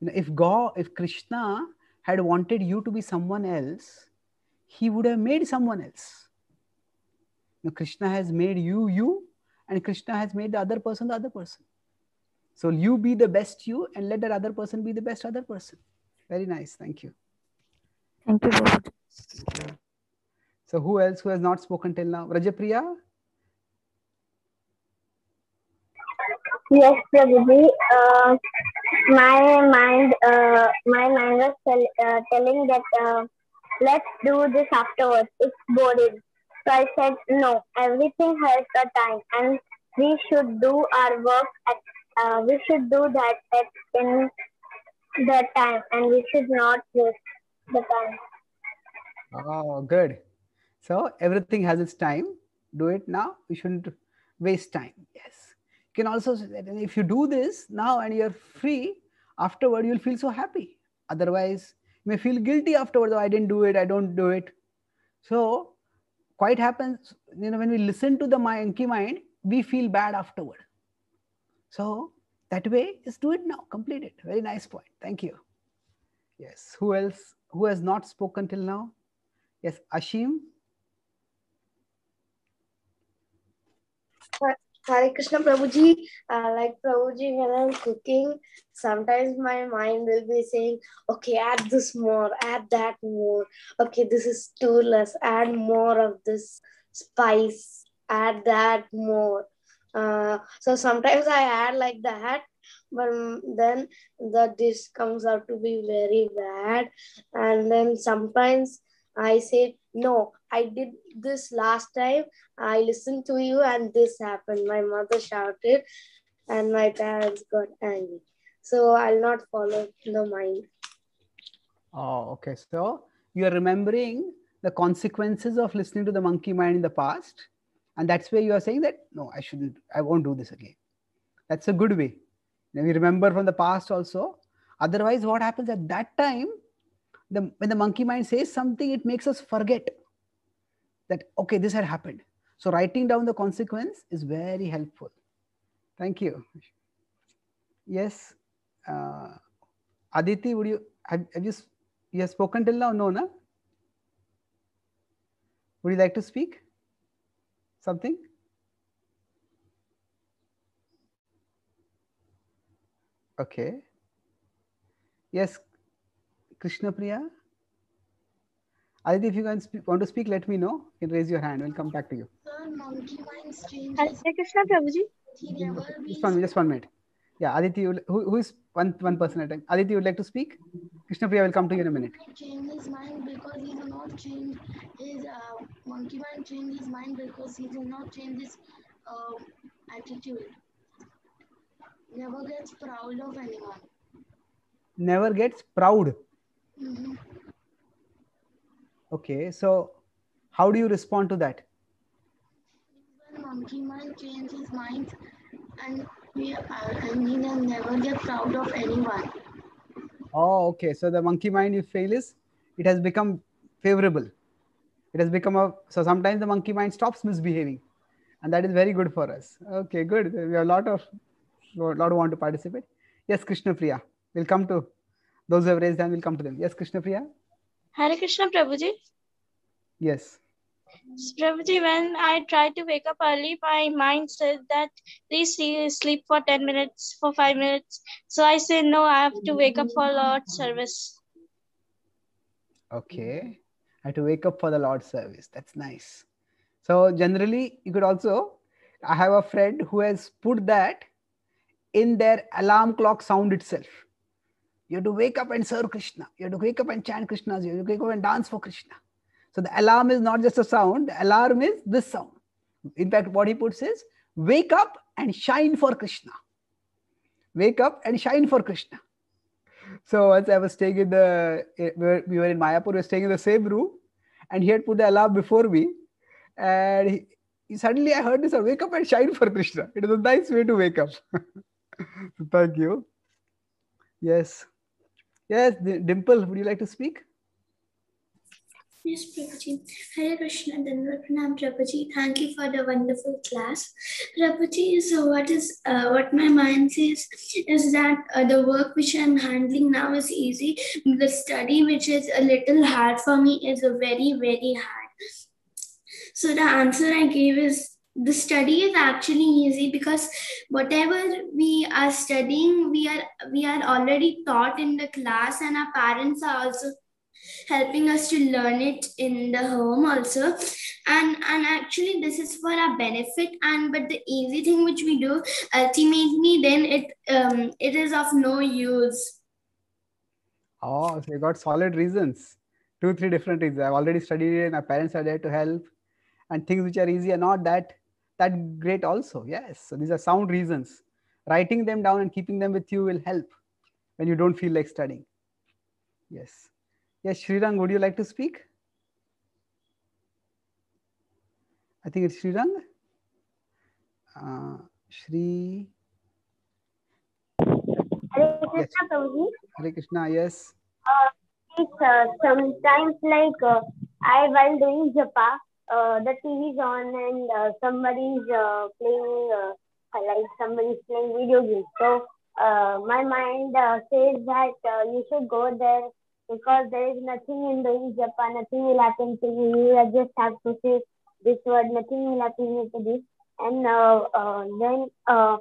You know, if God, if Krishna had wanted you to be someone else, he would have made someone else. You know, Krishna has made you you, and Krishna has made the other person the other person. So you be the best you and let that other person be the best other person. Very nice. Thank you. Thank you, Prabhuji. So who else who has not spoken till now? Rajapriya? Yes, Prabhuji. Uh, my mind, uh, my mind was tell, uh, telling that uh, let's do this afterwards. It's boring. So I said no. Everything has a time, and we should do our work at. Uh, we should do that at in the time, and we should not waste the time. Oh, good. So everything has its time. Do it now. We shouldn't waste time. Yes. You can also say that if you do this now and you're free, afterward you'll feel so happy. Otherwise, may feel guilty afterwards. Oh, I didn't do it. I don't do it. So quite happens, you know, when we listen to the monkey mind, we feel bad afterward. So that way, just do it now. Complete it. Very nice point. Thank you. Yes. Who else? Who has not spoken till now? Yes, Ashim. Hare Krishna Prabhuji, uh, like Prabhuji, when I'm cooking, sometimes my mind will be saying, okay, add this more, add that more. Okay, this is too less, add more of this spice, add that more. Uh, so sometimes I add like that, but then the dish comes out to be very bad. And then sometimes I say, no, I did this last time. I listened to you and this happened. My mother shouted and my parents got angry. So I'll not follow the mind. Oh, okay. So you are remembering the consequences of listening to the monkey mind in the past. And that's where you are saying that, no, I shouldn't, I won't do this again. That's a good way. Now we remember from the past also. Otherwise, what happens at that time, the, when the monkey mind says something, it makes us forget that, okay, this had happened. So writing down the consequence is very helpful. Thank you. Yes. Uh, Aditi, would you have, have you you have spoken till now? No, na? Would you like to speak? Something? Okay. Yes, Krishna Priya. Aditi, if you can speak, want to speak, let me know. You can raise your hand. We'll come back to you. Hare Krishna Prabhuji. Just one, just one minute. Yeah, Aditi, who, who is one one person at a time? Aditi, you would like to speak? Krishna Priya will come to you in a minute. change his mind because he will not change his uh, monkey mind change his mind because he will not change his uh, attitude never gets proud of anyone Never gets proud. Mhm. Okay, so how do you respond to that? when monkey mind change his mind and we uh, and will never get proud of anyone Oh, okay. So the monkey mind you feel is it has become favorable. It has become a so sometimes the monkey mind stops misbehaving, and that is very good for us. Okay, good. We have a lot of lot of want to participate. Yes, Krishna Priya. We'll come to those who have raised hand. We'll come to them. Yes, Krishna Priya. Hare Krishna Prabhuji. Yes. Prabhuji, when I try to wake up early, my mind says that please sleep for 10 minutes, for 5 minutes. So I say, no, I have to wake up for Lord's service. Okay. I have to wake up for the Lord's service. That's nice. So generally, you could also. I have a friend who has put that in their alarm clock sound itself. You have to wake up and serve Krishna. You have to wake up and chant Krishna's. You have to wake up and dance for Krishna. So the alarm is not just a sound. The alarm is this sound. In fact, what he puts is wake up and shine for Krishna. Wake up and shine for Krishna. So once I was staying in the, we were, in Mayapur, we were staying in the same room, and he had put the alarm before me, and he, he- suddenly I heard this: "Wake up and shine for Krishna." It was a nice way to wake up. thank you. Yes, yes, Dimple, would you like to speak? Yes, Prabhuji. Hare Krishna, Dandavat Pranam, Prabhuji. Thank you for the wonderful class. Prabhuji, so what is uh, what my mind says is that uh, the work which I'm handling now is easy. The study which is a little hard for me is a very, very hard. So the answer I gave is the study is actually easy because whatever we are studying, we are we are already taught in the class, and our parents are also helping us to learn it in the home also and and actually this is for our benefit and but the easy thing which we do ultimately then it um it is of no use Oh, so you got solid reasons. Two, three different reasons. I've already studied it. My parents are there to help, and things which are easy are not that that great. Also, yes. So these are sound reasons. Writing them down and keeping them with you will help when you don't feel like studying. Yes. Yes, Srirang, would you like to speak? I think it's Srirang. Uh, Shri. Hare Krishna, Prabhuji. Hare Krishna. Yes. Uh, it's uh, sometimes like uh, I while doing japa, uh, the TV is on and uh, somebody's uh, playing uh, like somebody's playing video games. So uh, my mind uh, says that uh, you should go there because there is nothing in doing japa, nothing will happen to you. You just have to say this word, nothing will happen to this. And uh, uh, then uh,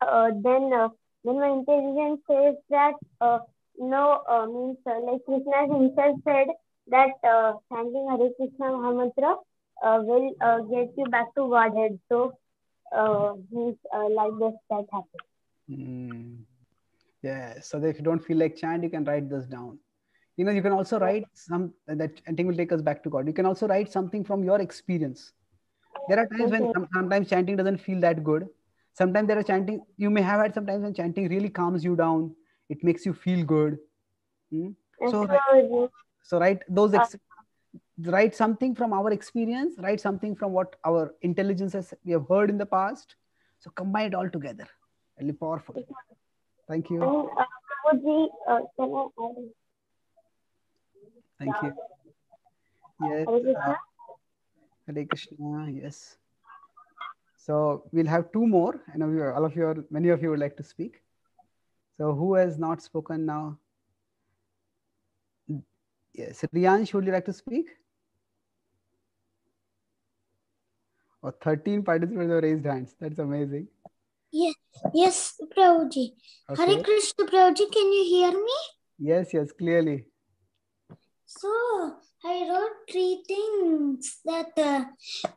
uh, then uh, then my intelligence says that uh, no uh, means uh, like Krishna himself said that uh, chanting Hare Krishna Mahamantra uh, will uh, get you back to Godhead. So uh, means uh, like this that happens. Mm. Yeah. So that if you don't feel like chant, you can write this down. You know, you can also write some that think will take us back to God. You can also write something from your experience. There are times when Okay. some- sometimes chanting doesn't feel that good. Sometimes there are chanting, you may have had sometimes when chanting really calms you down, it makes you feel good. Mm. So, Prabhuji. So write those, ex- write something from our experience, write something from what our intelligence has, we have heard in the past. So combine it all together. Really powerful. Thank you. And uh, uh, can I add? Thank you. Yes. Hare Krishna. uh, Hare Krishna. Yes. So we'll have two more. I know you, all of you, are, many of you would like to speak. So who has not spoken now? Yes, Riyansh, would you like to speak? Or 13 participants have raised hands. That's amazing. Yes, yes, Prabhuji. Okay. Hare Krishna, Prabhuji, can you hear me? Yes, yes, clearly. So, I wrote three things that uh,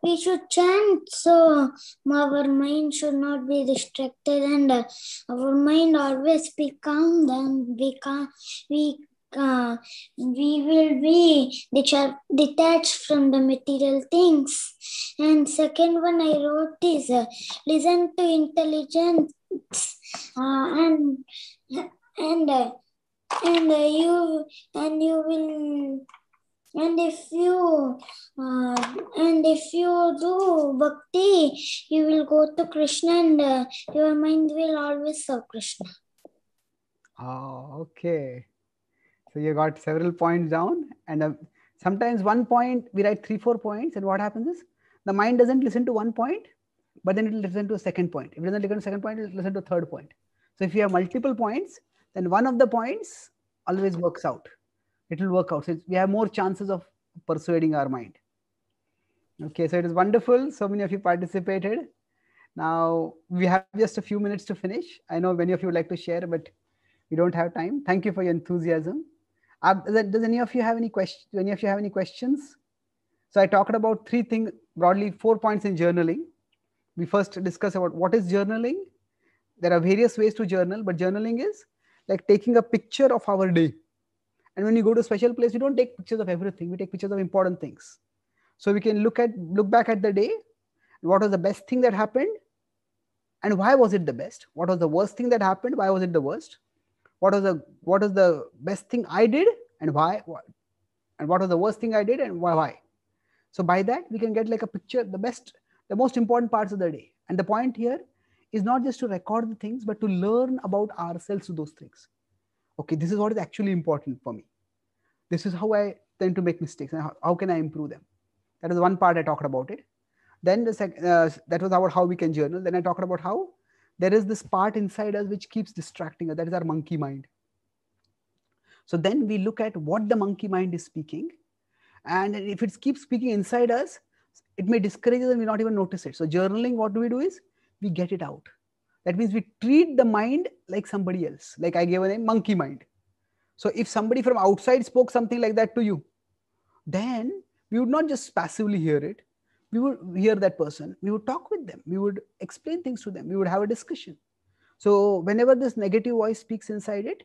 we should chant so our mind should not be distracted and uh, our mind always be calm then we can we uh, we will be detached from the material things and second one i wrote is uh, listen to intelligence uh, and and uh, and uh, you and you will and if you uh, and if you do bhakti you will go to krishna and uh, your mind will always serve krishna Oh, okay. So you got several points down, and uh, sometimes one point we write three, four points, and what happens is the mind doesn't listen to one point, but then it will listen to a second point. If it doesn't listen to a second point, it will listen to third point. So if you have multiple points, then one of the points always works out. It will work out. So we have more chances of persuading our mind. Okay, so it is wonderful. So many of you participated. Now we have just a few minutes to finish. I know many of you would like to share, but we don't have time. Thank you for your enthusiasm. Does does any of you have any questions? Any of you have any questions? So I talked about three things broadly, four points in journaling. We first discuss about what is journaling. There are various ways to journal, but journaling is like taking a picture of our day. And when you go to a special place, we don't take pictures of everything. We take pictures of important things. So we can look at look back at the day what was the best thing that happened and why was it the best what was the worst thing that happened why was it the worst what was the what was the best thing i did and why and what was the worst thing i did and why why? So by that we can get like a picture the best the most important parts of the day. And the point here is not just to record the things but to learn about ourselves through those things. Okay this is what is actually important for me. This is how i tend to make mistakes and how, how can i improve them? That is one part i talked about it. Then the sec- uh, that was about how we can journal. Then i talked about how there is this part inside us which keeps distracting us. That is our monkey mind. So then we look at what the monkey mind is speaking. And if it keeps speaking inside us it may discourage us and we not even notice it. So journaling what do we do is we get it out. That means we treat the mind like somebody else. Like i gave a name monkey mind. So if somebody from outside spoke something like that to you then we would not just passively hear it we would hear that person. We would talk with them. We would explain things to them. We would have a discussion. So whenever this negative voice speaks inside it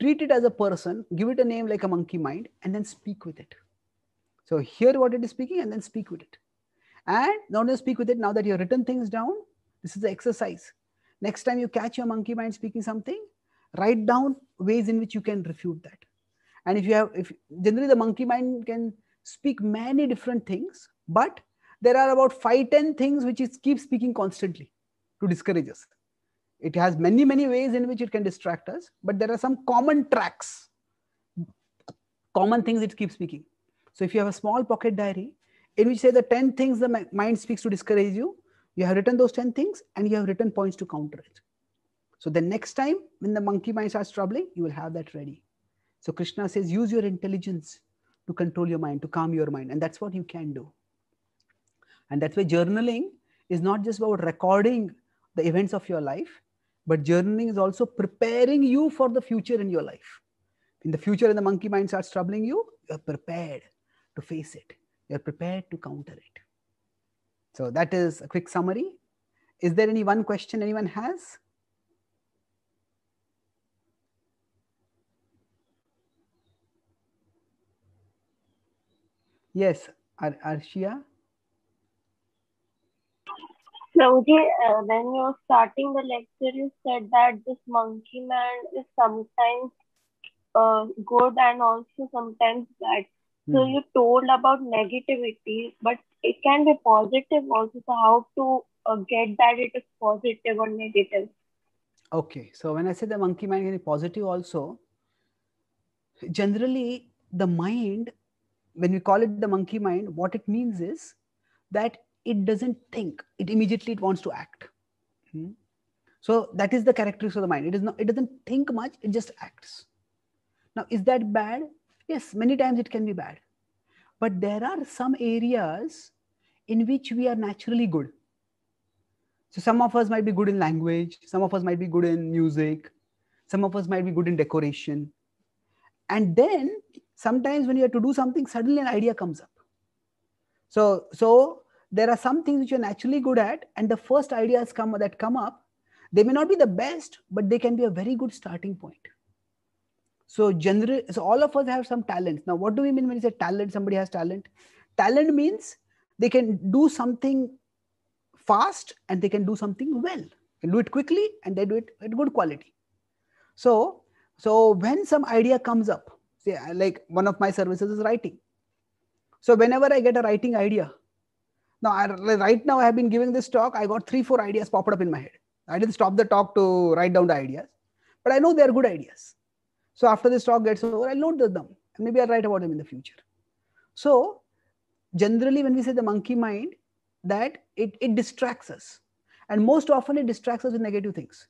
treat it as a person give it a name like a monkey mind and then speak with it. So hear what it is speaking and then speak with it. And not only speak with it now that you have written things down this is the exercise. Next time you catch your monkey mind speaking something write down ways in which you can refute that. And if you have if generally the monkey mind can speak many different things but there are about five ten things which it keeps speaking constantly to discourage us. It has many many ways in which it can distract us but there are some common tracks common things it keeps speaking. So if you have a small pocket diary in which say the 10 things the mind speaks to discourage you you have written those 10 things and you have written points to counter it. So the next time when the monkey mind starts troubling you will have that ready. So krishna says use your intelligence to control your mind to calm your mind. And that's what you can do and that's why journaling is not just about recording the events of your life but journaling is also preparing you for the future in your life. In the future when the monkey mind starts troubling you you're prepared to face it. You're prepared to counter it. So that is a quick summary. Is there any one question anyone has? Yes Ar- arshia Prabhuji, uh, when you were starting the lecture, you said that this monkey man is sometimes uh, good and also sometimes bad. So Hmm. you told about negativity, but it can be positive also. So how to uh, get that it is positive or negative? Okay, so when I say the monkey mind can be positive also, generally the mind, when we call it the monkey mind, what it means is that it doesn't think; it immediately it wants to act. Hmm. So that is the characteristics of the mind. It is not. It doesn't think much. It just acts. Now, is that bad? Yes, many times it can be bad, but there are some areas in which we are naturally good. So some of us might be good in language, some of us might be good in music, some of us might be good in decoration. And then sometimes when you have to do something, suddenly an idea comes up. So, so there are some things which you're naturally good at, and the first ideas come that come up, they may not be the best, but they can be a very good starting point. So generally, so all of us have some talents. Now, what do we mean when we say talent? Somebody has talent. Talent means they can do something fast and they can do something well can do it quickly and they do it at good quality so so when some idea comes up say like one of my services is writing so whenever i get a writing idea now I, right now i have been giving this talk. I got three four ideas popped up in my head. I didn't stop the talk to write down the ideas but i know they are good ideas. So after this talk gets over i'll note them. And maybe i'll write about them in the future. So generally when we say the monkey mind that it, it distracts us. And most often it distracts us with negative things.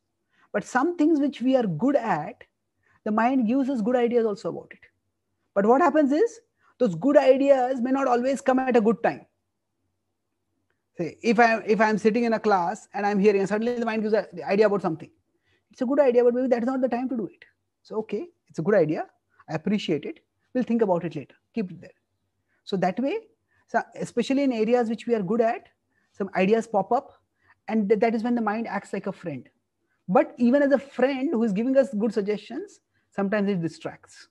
But some things which we are good at the mind gives us good ideas also about it. But what happens is those good ideas may not always come at a good time say if i if i'm sitting in a class and i'm hearing and suddenly the mind gives a, the idea about something. It's a good idea but maybe that's not the time to do it. So okay it's a good idea. I appreciate it. We'll think about it later. Keep it there. So that way so especially in areas which we are good at some ideas pop up and th- that is when the mind acts like a friend. But even as a friend who is giving us good suggestions sometimes it distracts.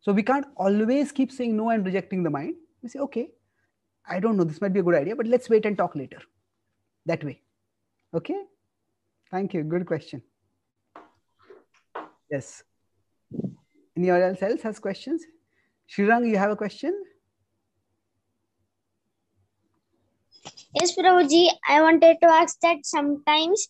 So we can't always keep saying no and rejecting the mind. We say okay i don't know this might be a good idea but let's wait and talk later that way. Okay. Thank you. Good question. Yes. Anyone else else has questions? Shrirang, you have a question? Yes, Prabhuji, I wanted to ask that sometimes,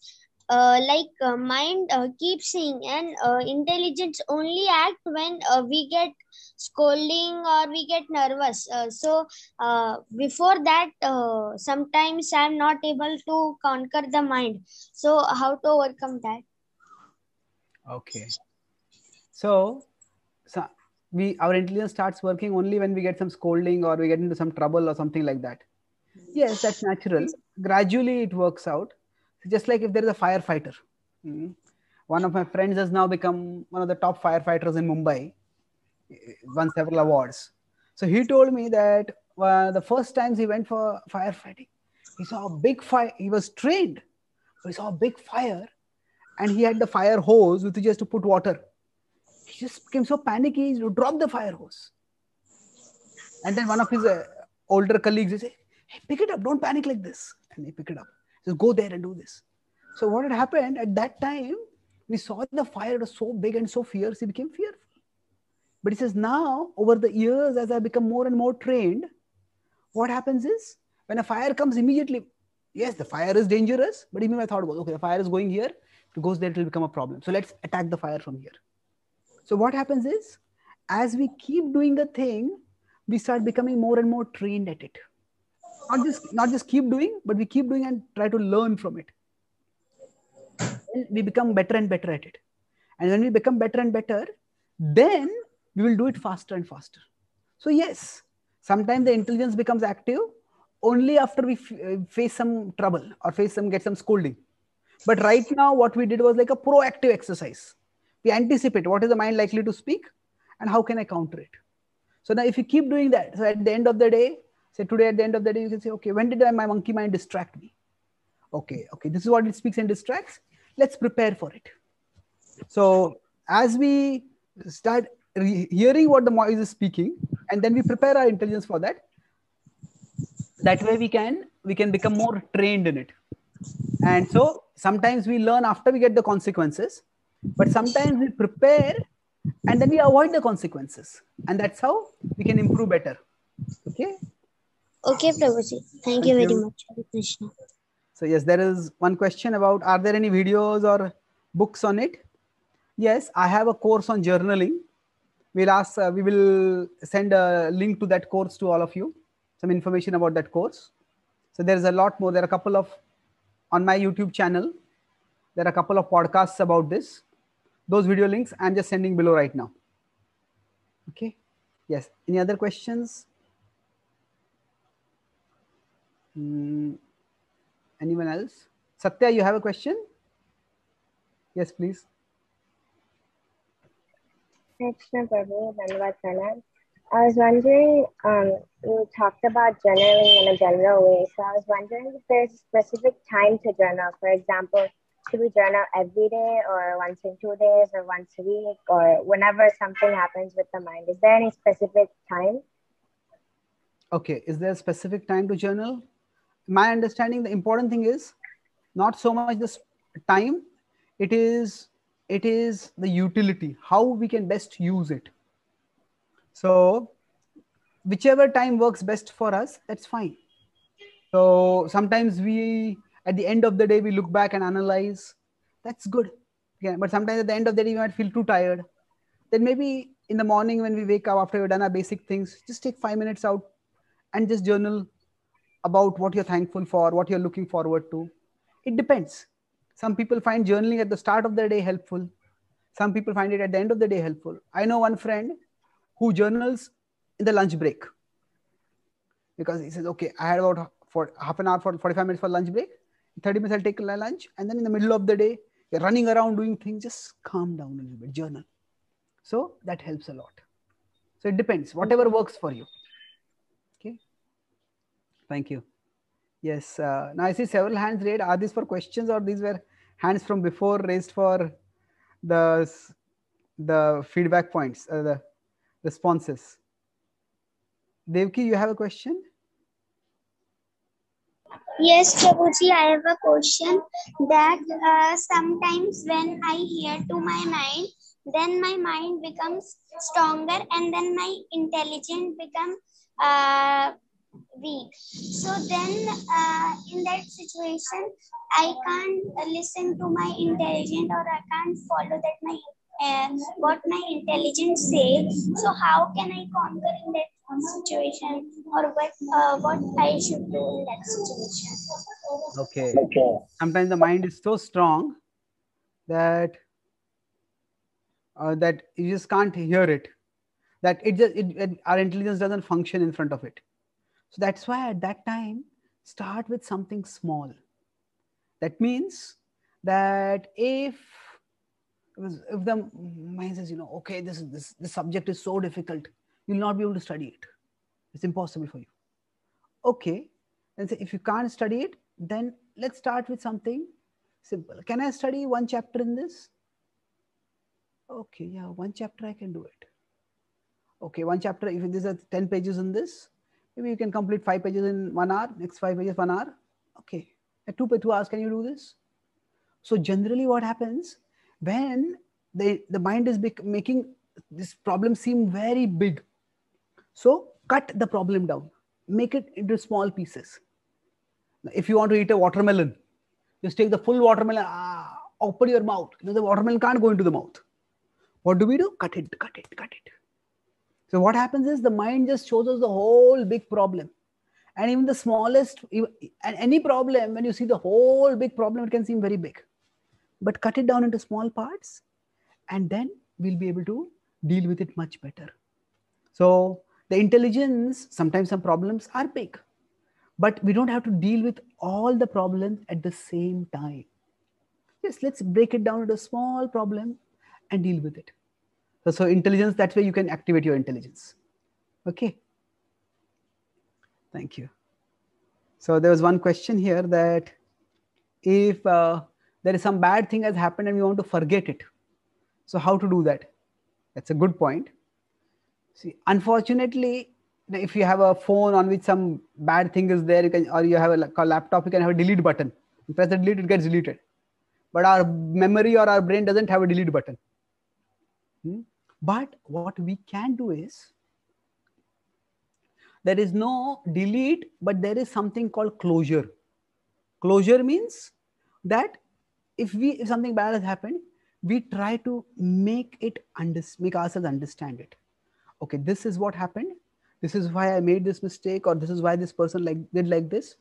uh, like uh, mind uh, keeps saying and uh, intelligence only act when uh, we get scolding or we get nervous. Uh, so uh, before that, uh, sometimes I'm not able to conquer the mind. So how to overcome that? Okay. So, so we our intelligence starts working only when we get some scolding or we get into some trouble or something like that. Yes, that's natural. Gradually, it works out. Just like if there is a firefighter. Mm. One of my friends has now become one of the top firefighters in Mumbai, won several awards. So he told me that uh, the first times he went for firefighting, he saw a big fire. He was trained. He saw a big fire and he had the fire hose with has to put water. He just became so panicky, he dropped the fire hose. And then one of his uh, older colleagues he said, Hey, pick it up, don't panic like this. And he picked it up. Just go there and do this. So what had happened at that time, we saw the fire was so big and so fierce, he became fearful. But he says, now over the years, as I become more and more trained, what happens is when a fire comes immediately, yes, the fire is dangerous, but even my thought was, okay, the fire is going here, if it goes there, it will become a problem. So let's attack the fire from here. So what happens is, as we keep doing the thing, we start becoming more and more trained at it. Not just not just keep doing, but we keep doing and try to learn from it. And we become better and better at it. And when we become better and better, then we will do it faster and faster. So yes, sometimes the intelligence becomes active only after we f- uh, face some trouble or face some get some scolding. But right now, what we did was like a proactive exercise. We anticipate what is the mind likely to speak and how can I counter it. So now, if you keep doing that, so at the end of the day, say today at the end of the day, you can say, okay, when did my monkey mind distract me? Okay, okay, this is what it speaks and distracts. Let's prepare for it. So as we start hearing what the voice is speaking, and then we prepare our intelligence for that, that way we can we can become more trained in it. And so sometimes we learn after we get the consequences, but sometimes we prepare and then we avoid the consequences, and that's how we can improve better. Okay. Okay, Prabhuji. Thank, Thank you very you. much, Hare Krishna. So yes, there is one question about are there any videos or books on it? Yes, I have a course on journaling. We'll ask, uh, we will send a link to that course to all of you, some information about that course. So there's a lot more. There are a couple of on my YouTube channel. There are a couple of podcasts about this. Those video links I'm just sending below right now. Okay. Yes. Any other questions? Hmm. Anyone else? Satya, you have a question? Yes, please. Krishna Prabhu, Dhanavad Pranam. I was wondering, um, you talked about journaling in a general way. So I was wondering if there's a specific time to journal. For example, should we journal every day or once in two days or once a week or whenever something happens with the mind? Is there any specific time? Okay. Is there a specific time to journal? My understanding, the important thing is not so much the s- time, it is it is the utility, how we can best use it. So whichever time works best for us, that's fine. So sometimes we at the end of the day we look back and analyze. That's good. Yeah, but sometimes at the end of the day we might feel too tired. Then maybe in the morning when we wake up after we've done our basic things, just take five minutes out and just journal about what you're thankful for, what you're looking forward to. It depends. Some people find journaling at the start of the day helpful. Some people find it at the end of the day helpful. I know one friend who journals in the lunch break because he says, okay, I had about for half an hour for 45 minutes for lunch break. 30 minutes I'll take my lunch. And then in the middle of the day, you're running around doing things, just calm down a little bit, journal. So that helps a lot. So it depends, whatever works for you. Okay. Thank you. Yes. Uh, now I see several hands raised. Are these for questions or these were hands from before raised for the the feedback points, uh, the responses? Devki, you have a question? Yes, Prabhuji, I have a question that uh, sometimes when I hear to my mind, then my mind becomes stronger and then my intelligence become uh, weak. So then uh, in that situation, I can't listen to my intelligence or I can't follow that my uh, what my intelligence says. So how can I conquer in that situation or what uh, what I should do in that situation? Okay. Sometimes the mind is so strong that uh, that you just can't hear it. That it just it, it- our intelligence doesn't function in front of it. So that's why at that time start with something small. That means that if if the mind says, you know, okay, this is this this subject is so difficult, you'll not be able to study it. It's impossible for you. Okay, and say if you can't study it, then let's start with something simple. Can I study one chapter in this? Okay, yeah, one chapter I can do it. Okay, one chapter, if there's a 10 pages in this, maybe you can complete five pages in one hour, next five pages, one hour. Okay, at two, two hours, can you do this? So generally what happens when the, the mind is making this problem seem very big. So cut the problem down, make it into small pieces. If you want to eat a watermelon, just take the full watermelon, ah, open your mouth. You know, the watermelon can't go into the mouth. What do we do? Cut it, cut it, cut it. So what happens is the mind just shows us the whole big problem. And even the smallest, and any problem, when you see the whole big problem, it can seem very big. But cut it down into small parts, and then we'll be able to deal with it much better. So the intelligence, sometimes some problems are big, but we don't have to deal with all the problems at the same time. Yes, let's break it down into a small problem and deal with it. So, so intelligence, that way you can activate your intelligence. Okay. Thank you. So there was one question here that if uh, there is some bad thing has happened and we want to forget it, so how to do that? That's a good point. See, unfortunately, if you have a phone on which some bad thing is there, you can, or you have a laptop, you can have a delete button. You press the delete, it gets deleted. But our memory or our brain doesn't have a delete button. Hmm? But what we can do is there is no delete, but there is something called closure. Closure means that if we if something bad has happened, we try to make it under, make ourselves understand it. Okay, this is what happened. This is why I made this mistake, or this is why this person like did like this.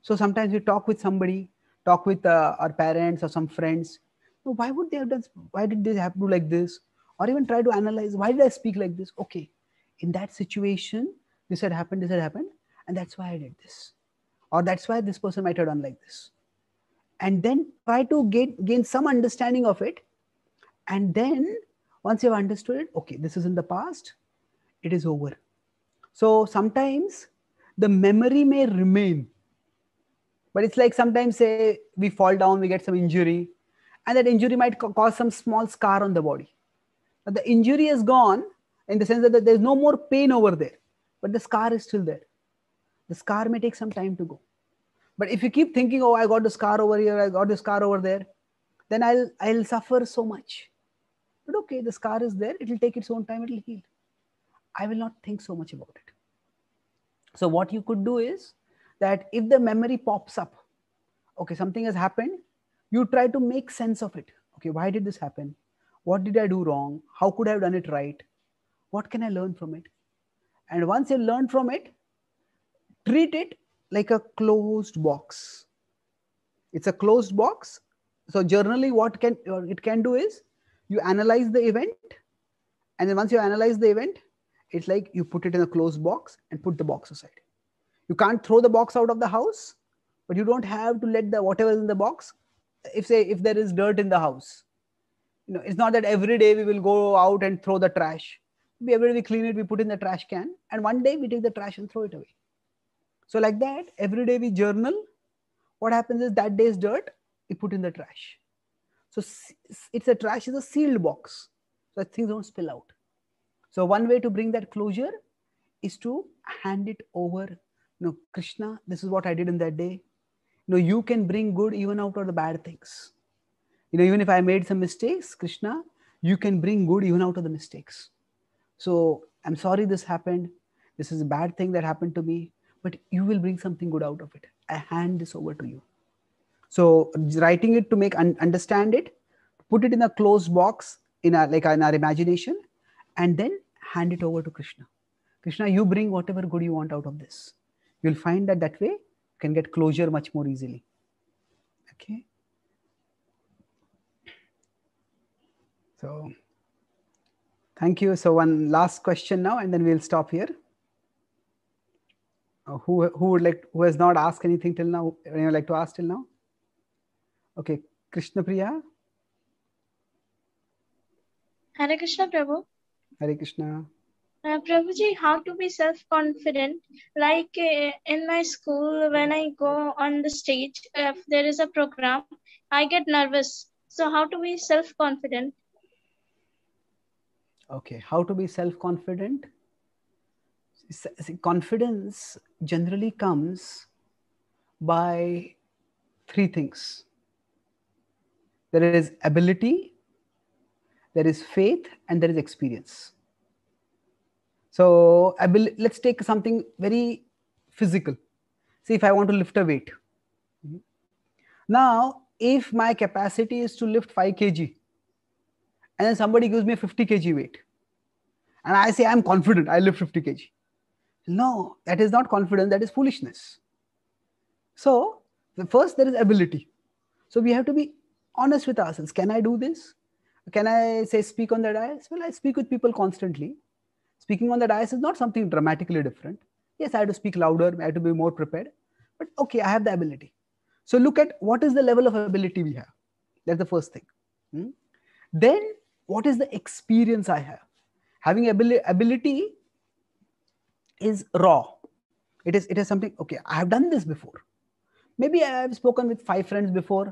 So sometimes we talk with somebody, talk with uh, our parents or some friends. "No, why would they have done? Why did they have to do like this? Or even try to analyze why did I speak like this? Okay, in that situation, this had happened, this had happened, and that's why I did this, or that's why this person might have done like this and then try to gain, gain some understanding of it. And then once you've understood it, okay, this is in the past, it is over. So sometimes the memory may remain, but it's like sometimes say we fall down, we get some injury, and that injury might ca- cause some small scar on the body. But the injury is gone in the sense that there's no more pain over there, but the scar is still there. The scar may take some time to go. But if you keep thinking, oh, I got the scar over here, I got the scar over there, then I'll I'll suffer so much. But okay, the scar is there, it'll take its own time, it'll heal. I will not think so much about it. So what you could do is that if the memory pops up, okay, something has happened, you try to make sense of it. Okay, why did this happen? What did I do wrong? How could I have done it right? What can I learn from it? And once you learn from it, treat it like a closed box. It's a closed box. So generally, what can or it can do is you analyze the event, and then once you analyze the event, it's like you put it in a closed box and put the box aside. You can't throw the box out of the house, but you don't have to let the whatever is in the box. If say if there is dirt in the house, you know it's not that every day we will go out and throw the trash. We every day we clean it, we put in the trash can, and one day we take the trash and throw it away. So like that, every day we journal. What happens is that day's dirt, we put in the trash. So it's a trash is a sealed box, so that things don't spill out. So one way to bring that closure is to hand it over. You know, Krishna, this is what I did in that day. you know you can bring good even out of the bad things you know even if i made some mistakes krishna you can bring good even out of the mistakes. So i'm sorry this happened. This is a bad thing that happened to me but you will bring something good out of it. I hand this over to you. So writing it to make un- understand it put it in a closed box in our like in our imagination and then hand it over to krishna. Krishna you bring whatever good you want out of this. You'll find that that way you can get closure much more easily. Okay so thank you so one last question now and then we'll stop here uh, who who would like who has not asked anything till now anyone like to ask till now okay krishna priya Hare Krishna Prabhu. hare krishna Uh, Prabhuji, how to be self-confident? Like uh, in my school, when I go on the stage, if there is a program, I get nervous. So how to be self-confident? Okay how to be self confident confidence generally comes by three things. There is ability there is faith and there is experience. So let's take something very physical. See if i want to lift a weight. Hmm. Now if my capacity is to lift 5 kg and then somebody gives me a 50 kg weight. And i say i'm confident. I lift 50 kg. No that is not confidence. That is foolishness. So the first there is ability. So we have to be honest with ourselves. Can i do this? Can i say speak on the dais well i speak with people constantly. Speaking on the dais is not something dramatically different. Yes i have to speak louder. I have to be more prepared. But okay i have the ability. So look at what is the level of ability we have. That's the first thing. Hmm? then what is the experience i have? Having abili- ability is raw. It is it is something okay i have done this before. Maybe i have spoken with five friends before.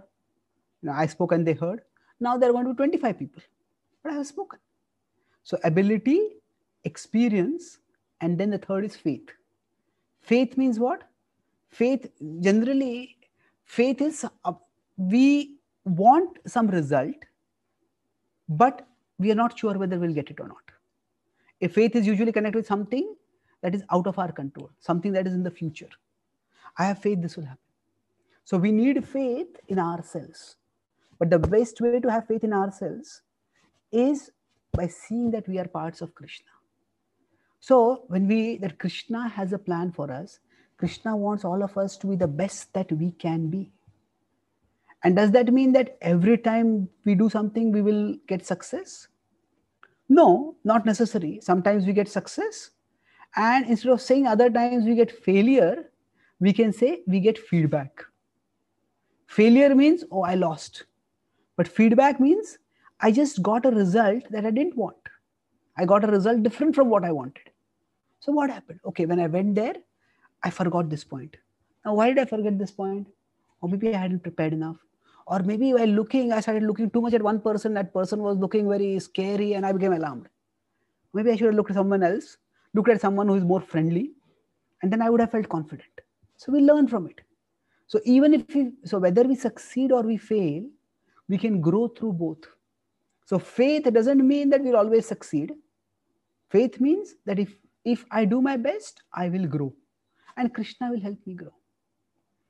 You know i spoke and they heard. Now there are going to be 25 people but i have spoken. So ability experience and then the third is faith. Faith means what? Faith generally faith is uh, we want some result but we are not sure whether we'll get it or not. If faith is usually connected with something that is out of our control something that is in the future. I have faith this will happen. So we need faith in ourselves. But the best way to have faith in ourselves is by seeing that we are parts of krishna. So when we that krishna has a plan for us krishna wants all of us to be the best that we can be and does that mean that every time we do something we will get success? No not necessary. Sometimes we get success. And instead of saying other times we get failure we can say we get feedback. Failure means oh i lost. But feedback means i just got a result that i didn't want. I got a result different from what i wanted. So what happened? Okay when i went there i forgot this point. Now why did i forget this point? Or maybe i hadn't prepared enough or maybe while looking i started looking too much at one person that person was looking very scary and i became alarmed. Maybe i should have looked at someone else looked at someone who is more friendly and then i would have felt confident. So we learn from it. So even if we so whether we succeed or we fail we can grow through both. So faith doesn't mean that we'll always succeed. Faith means that if if i do my best i will grow. And krishna will help me grow.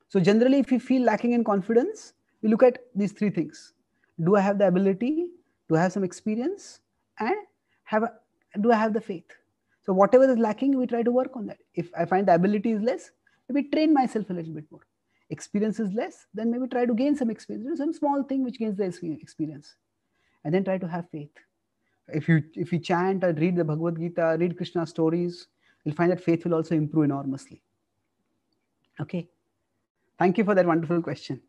So generally if we feel lacking in confidence we look at these three things. Do i have the ability do i have some experience and have a, do i have the faith? So whatever is lacking we try to work on that. If i find the ability is less maybe train myself a little bit more. Experience is less then maybe try to gain some experience. Some small thing which gains the experience. And then try to have faith. If you if you chant or read the bhagavad gita read krishna stories you'll find that faith will also improve enormously. Okay? Thank you for that wonderful question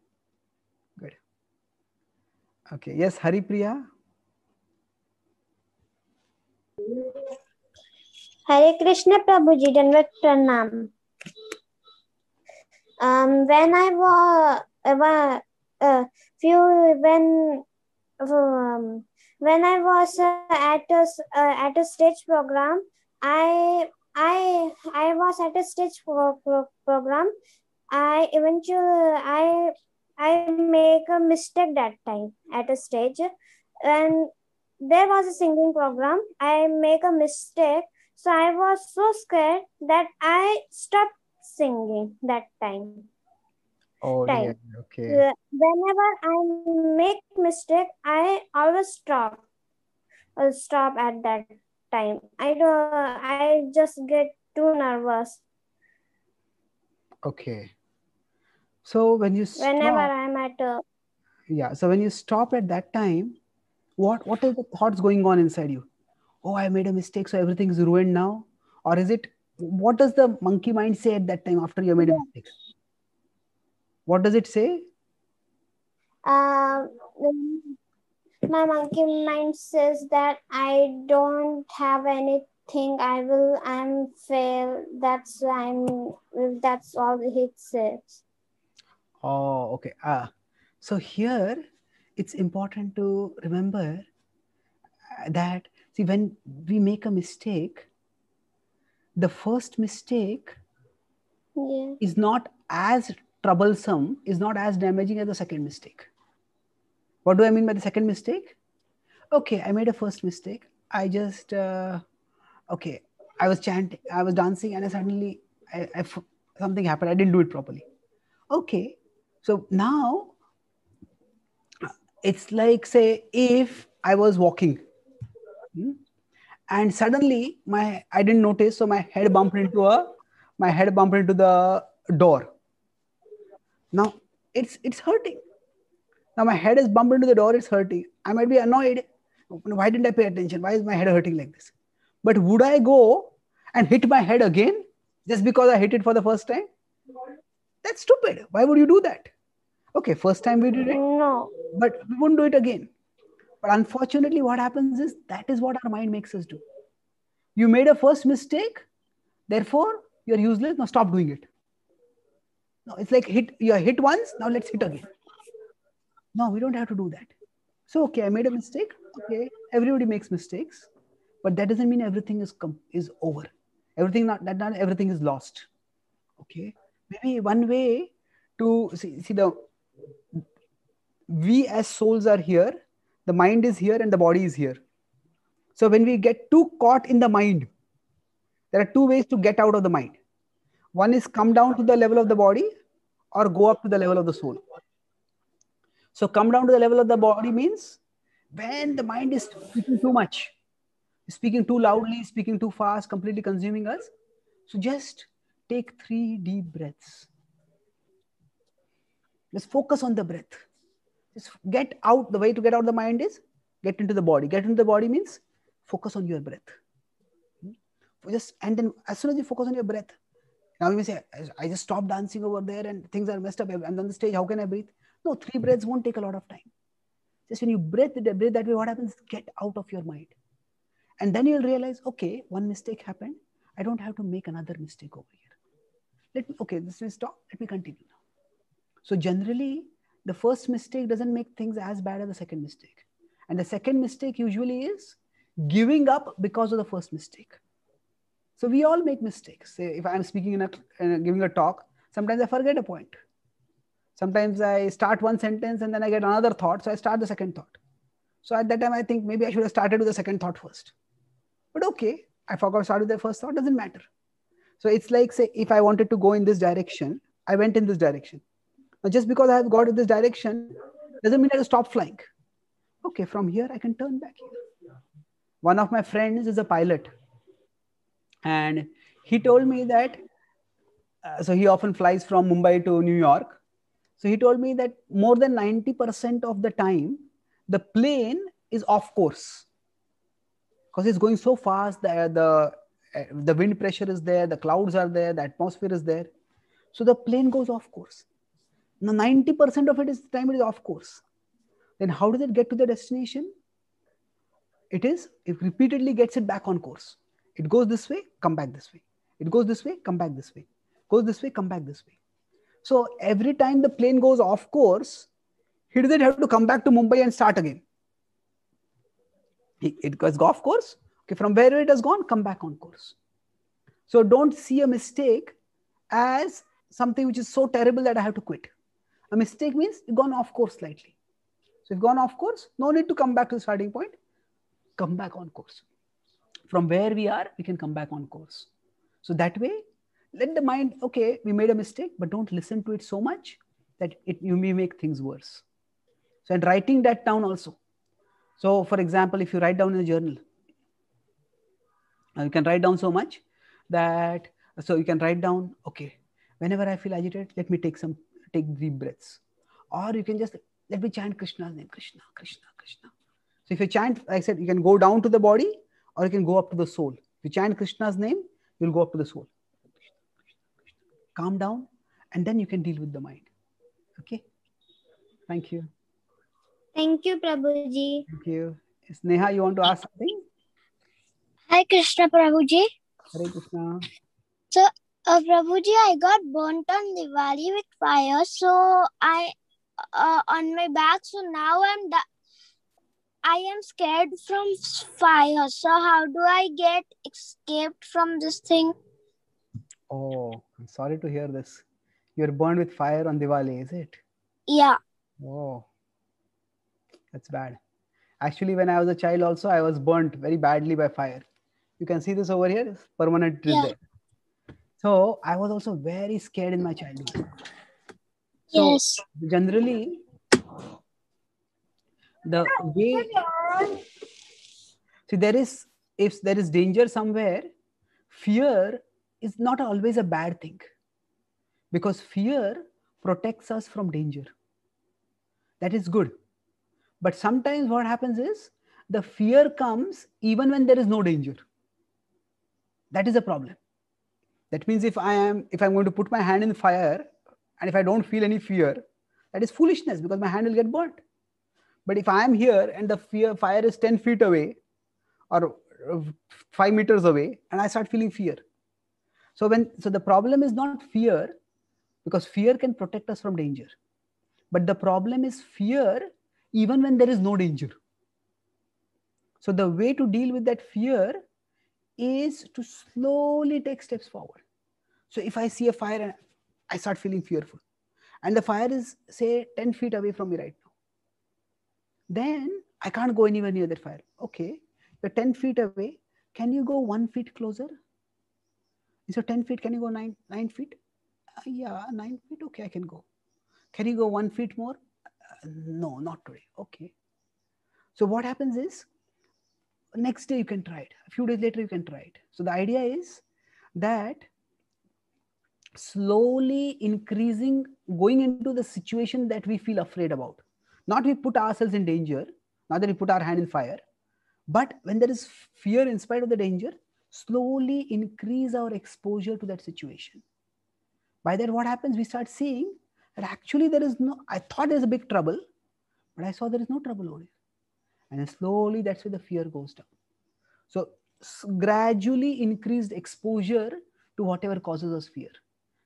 okay yes hari priya Hare Krishna Prabhuji, Danvat Pranam. Um, when I was uh, uh, few when um, when I was uh, at a uh, at a stage program, I I I was at a stage pro- pro- program. I eventually I I make a mistake that time at a stage, and there was a singing program. I make a mistake, so I was so scared that I stopped singing that time. Oh, Time. dear. Okay. Whenever I make mistake, I always stop. I'll stop at that time. I don't. I just get too nervous Okay. So when you whenever I'm at a yeah. So when you stop at that time, what what are the thoughts going on inside you? Oh, I made a mistake, so everything's ruined now, or is it? What does the monkey mind say at that time after you made a mistake? What does it say? Um, my monkey mind says that I don't have anything. I will. I'm fail. That's I'm. That's all it says. Oh, okay. Ah, so here it's important to remember uh, that see when we make a mistake, the first mistake Yeah. is not as troublesome, is not as damaging as the second mistake. What do I mean by the second mistake? Okay, I made a first mistake. I just uh, okay. I was chanting, I was dancing, and I suddenly I, I something happened. I didn't do it properly. Okay, so now it's like say if I was walking, hmm, and suddenly my I didn't notice, so my head bumped into a my head bumped into the door. Now it's it's hurting. Now my head is bumped into the door, it's hurting. I might be annoyed. Why didn't I pay attention? Why is my head hurting like this? But would I go and hit my head again just because I hit it for the first time? That's stupid. Why would you do that? Okay, first time we did it. No. But we won't do it again. But unfortunately, what happens is that is what our mind makes us do. You made a first mistake, therefore you're useless. Now stop doing it. No, it's like hit you are hit once, now let's hit again. No, we don't have to do that. So okay, I made a mistake. Okay, everybody makes mistakes, but that doesn't mean everything is com- is over. Everything not that not everything is lost. Okay, maybe one way to see, see the we as souls are here, the mind is here, and the body is here. So when we get too caught in the mind, there are two ways to get out of the mind. One is come down to the level of the body or go up to the level of the soul. So come down to the level of the body means when the mind is speaking too much, speaking too loudly, speaking too fast, completely consuming us. So just take three deep breaths. Just focus on the breath. Just get out. The way to get out of the mind is get into the body. Get into the body means focus on your breath. Hmm? Just and then as soon as you focus on your breath, now you may say, I just stopped dancing over there and things are messed up. I'm on the stage. How can I breathe? No, three breaths won't take a lot of time. Just when you breathe, breathe that way, what happens? Get out of your mind. And then you'll realize, okay, one mistake happened. I don't have to make another mistake over here. Let me, okay, this will stop. Let me continue now. So generally, the first mistake doesn't make things as bad as the second mistake. And the second mistake usually is giving up because of the first mistake. So we all make mistakes. Say if I'm speaking in a, in a giving a talk, sometimes I forget a point. Sometimes I start one sentence and then I get another thought. So I start the second thought. So at that time, I think maybe I should have started with the second thought first. But okay, I forgot to start with the first thought, doesn't matter. So it's like, say, if I wanted to go in this direction, I went in this direction. Now, just because I have got in this direction doesn't mean I stop flying. Okay, from here I can turn back here. One of my friends is a pilot, and he told me that. Uh, so he often flies from Mumbai to New York. So he told me that more than 90% of the time, the plane is off course because it's going so fast that the Uh, the wind pressure is there, the clouds are there, the atmosphere is there. So the plane goes off course. Now 90% of it is time it is off course. Then how does it get to the destination? It is it repeatedly gets it back on course. It goes this way, come back this way. It goes this way, come back this way. Goes this way, come back this way. So every time the plane goes off course, he doesn't have to come back to Mumbai and start again. It goes off course. Okay, from where it has gone, come back on course. So don't see a mistake as something which is so terrible that I have to quit. A mistake means you've gone off course slightly. So you've gone off course, no need to come back to the starting point. Come back on course. From where we are, we can come back on course. So that way, let the mind, okay, we made a mistake, but don't listen to it so much that it you may make things worse. So and writing that down also. So for example, if you write down in a journal, you can write down so much that so you can write down, okay, whenever I feel agitated, let me take some take deep breaths. Or you can just let me chant Krishna's name, Krishna, Krishna, Krishna. So if you chant, like I said, you can go down to the body or you can go up to the soul. If you chant Krishna's name, you'll go up to the soul. Calm down, and then you can deal with the mind. Okay. Thank you. Thank you, Prabhuji. Thank you. Neha, you want to ask something? Hi, Krishna Prabhuji. Hare Krishna. So, uh, Prabhuji, I got burnt on Diwali with fire. So I, uh, on my back. So now I'm da- I am scared from fire. So how do I get escaped from this thing? Oh, I'm sorry to hear this. You're burned with fire on Diwali, is it? Yeah. Oh, that's bad. Actually, when I was a child, also I was burnt very badly by fire. You can see this over here. It's permanent is Yeah. there. So I was also very scared in my childhood. So Yes. generally, the way see there is if there is danger somewhere, fear is not always a bad thing because fear protects us from danger. That is good. But sometimes what happens is the fear comes even when there is no danger. That is a problem. That means if I am if I'm going to put my hand in fire and if I don't feel any fear, that is foolishness because my hand will get burnt. But if I am here and the fear fire is 10 feet away or five meters away, and I start feeling fear. So when so the problem is not fear, because fear can protect us from danger. But the problem is fear even when there is no danger. So the way to deal with that fear is to slowly take steps forward. So if I see a fire and I start feeling fearful, and the fire is say 10 feet away from me right now, then I can't go anywhere near that fire. Okay, you're 10 feet away. Can you go one feet closer? So 10 feet, can you go nine, nine feet? Uh, yeah, nine feet. Okay, I can go. Can you go one feet more? Uh, no, not today. Okay. So what happens is next day you can try it. A few days later you can try it. So the idea is that slowly increasing, going into the situation that we feel afraid about. Not we put ourselves in danger, not that we put our hand in fire, but when there is fear in spite of the danger, slowly increase our exposure to that situation. By that, what happens? We start seeing that actually there is no, I thought there's a big trouble, but I saw there is no trouble over here. And slowly that's where the fear goes down. So gradually increased exposure to whatever causes us fear.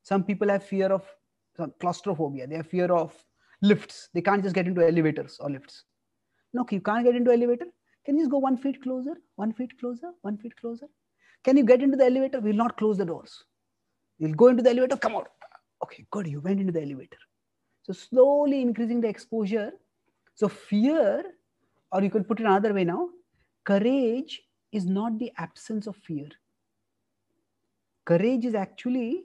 Some people have fear of claustrophobia. They have fear of lifts. They can't just get into elevators or lifts. No, you can't get into elevator. Can you just go one feet closer, one feet closer, one feet closer? Can you get into the elevator? We'll not close the doors. You'll go into the elevator, come out. Okay, good. You went into the elevator. So slowly increasing the exposure. So fear, or you could put it another way now, courage is not the absence of fear. Courage is actually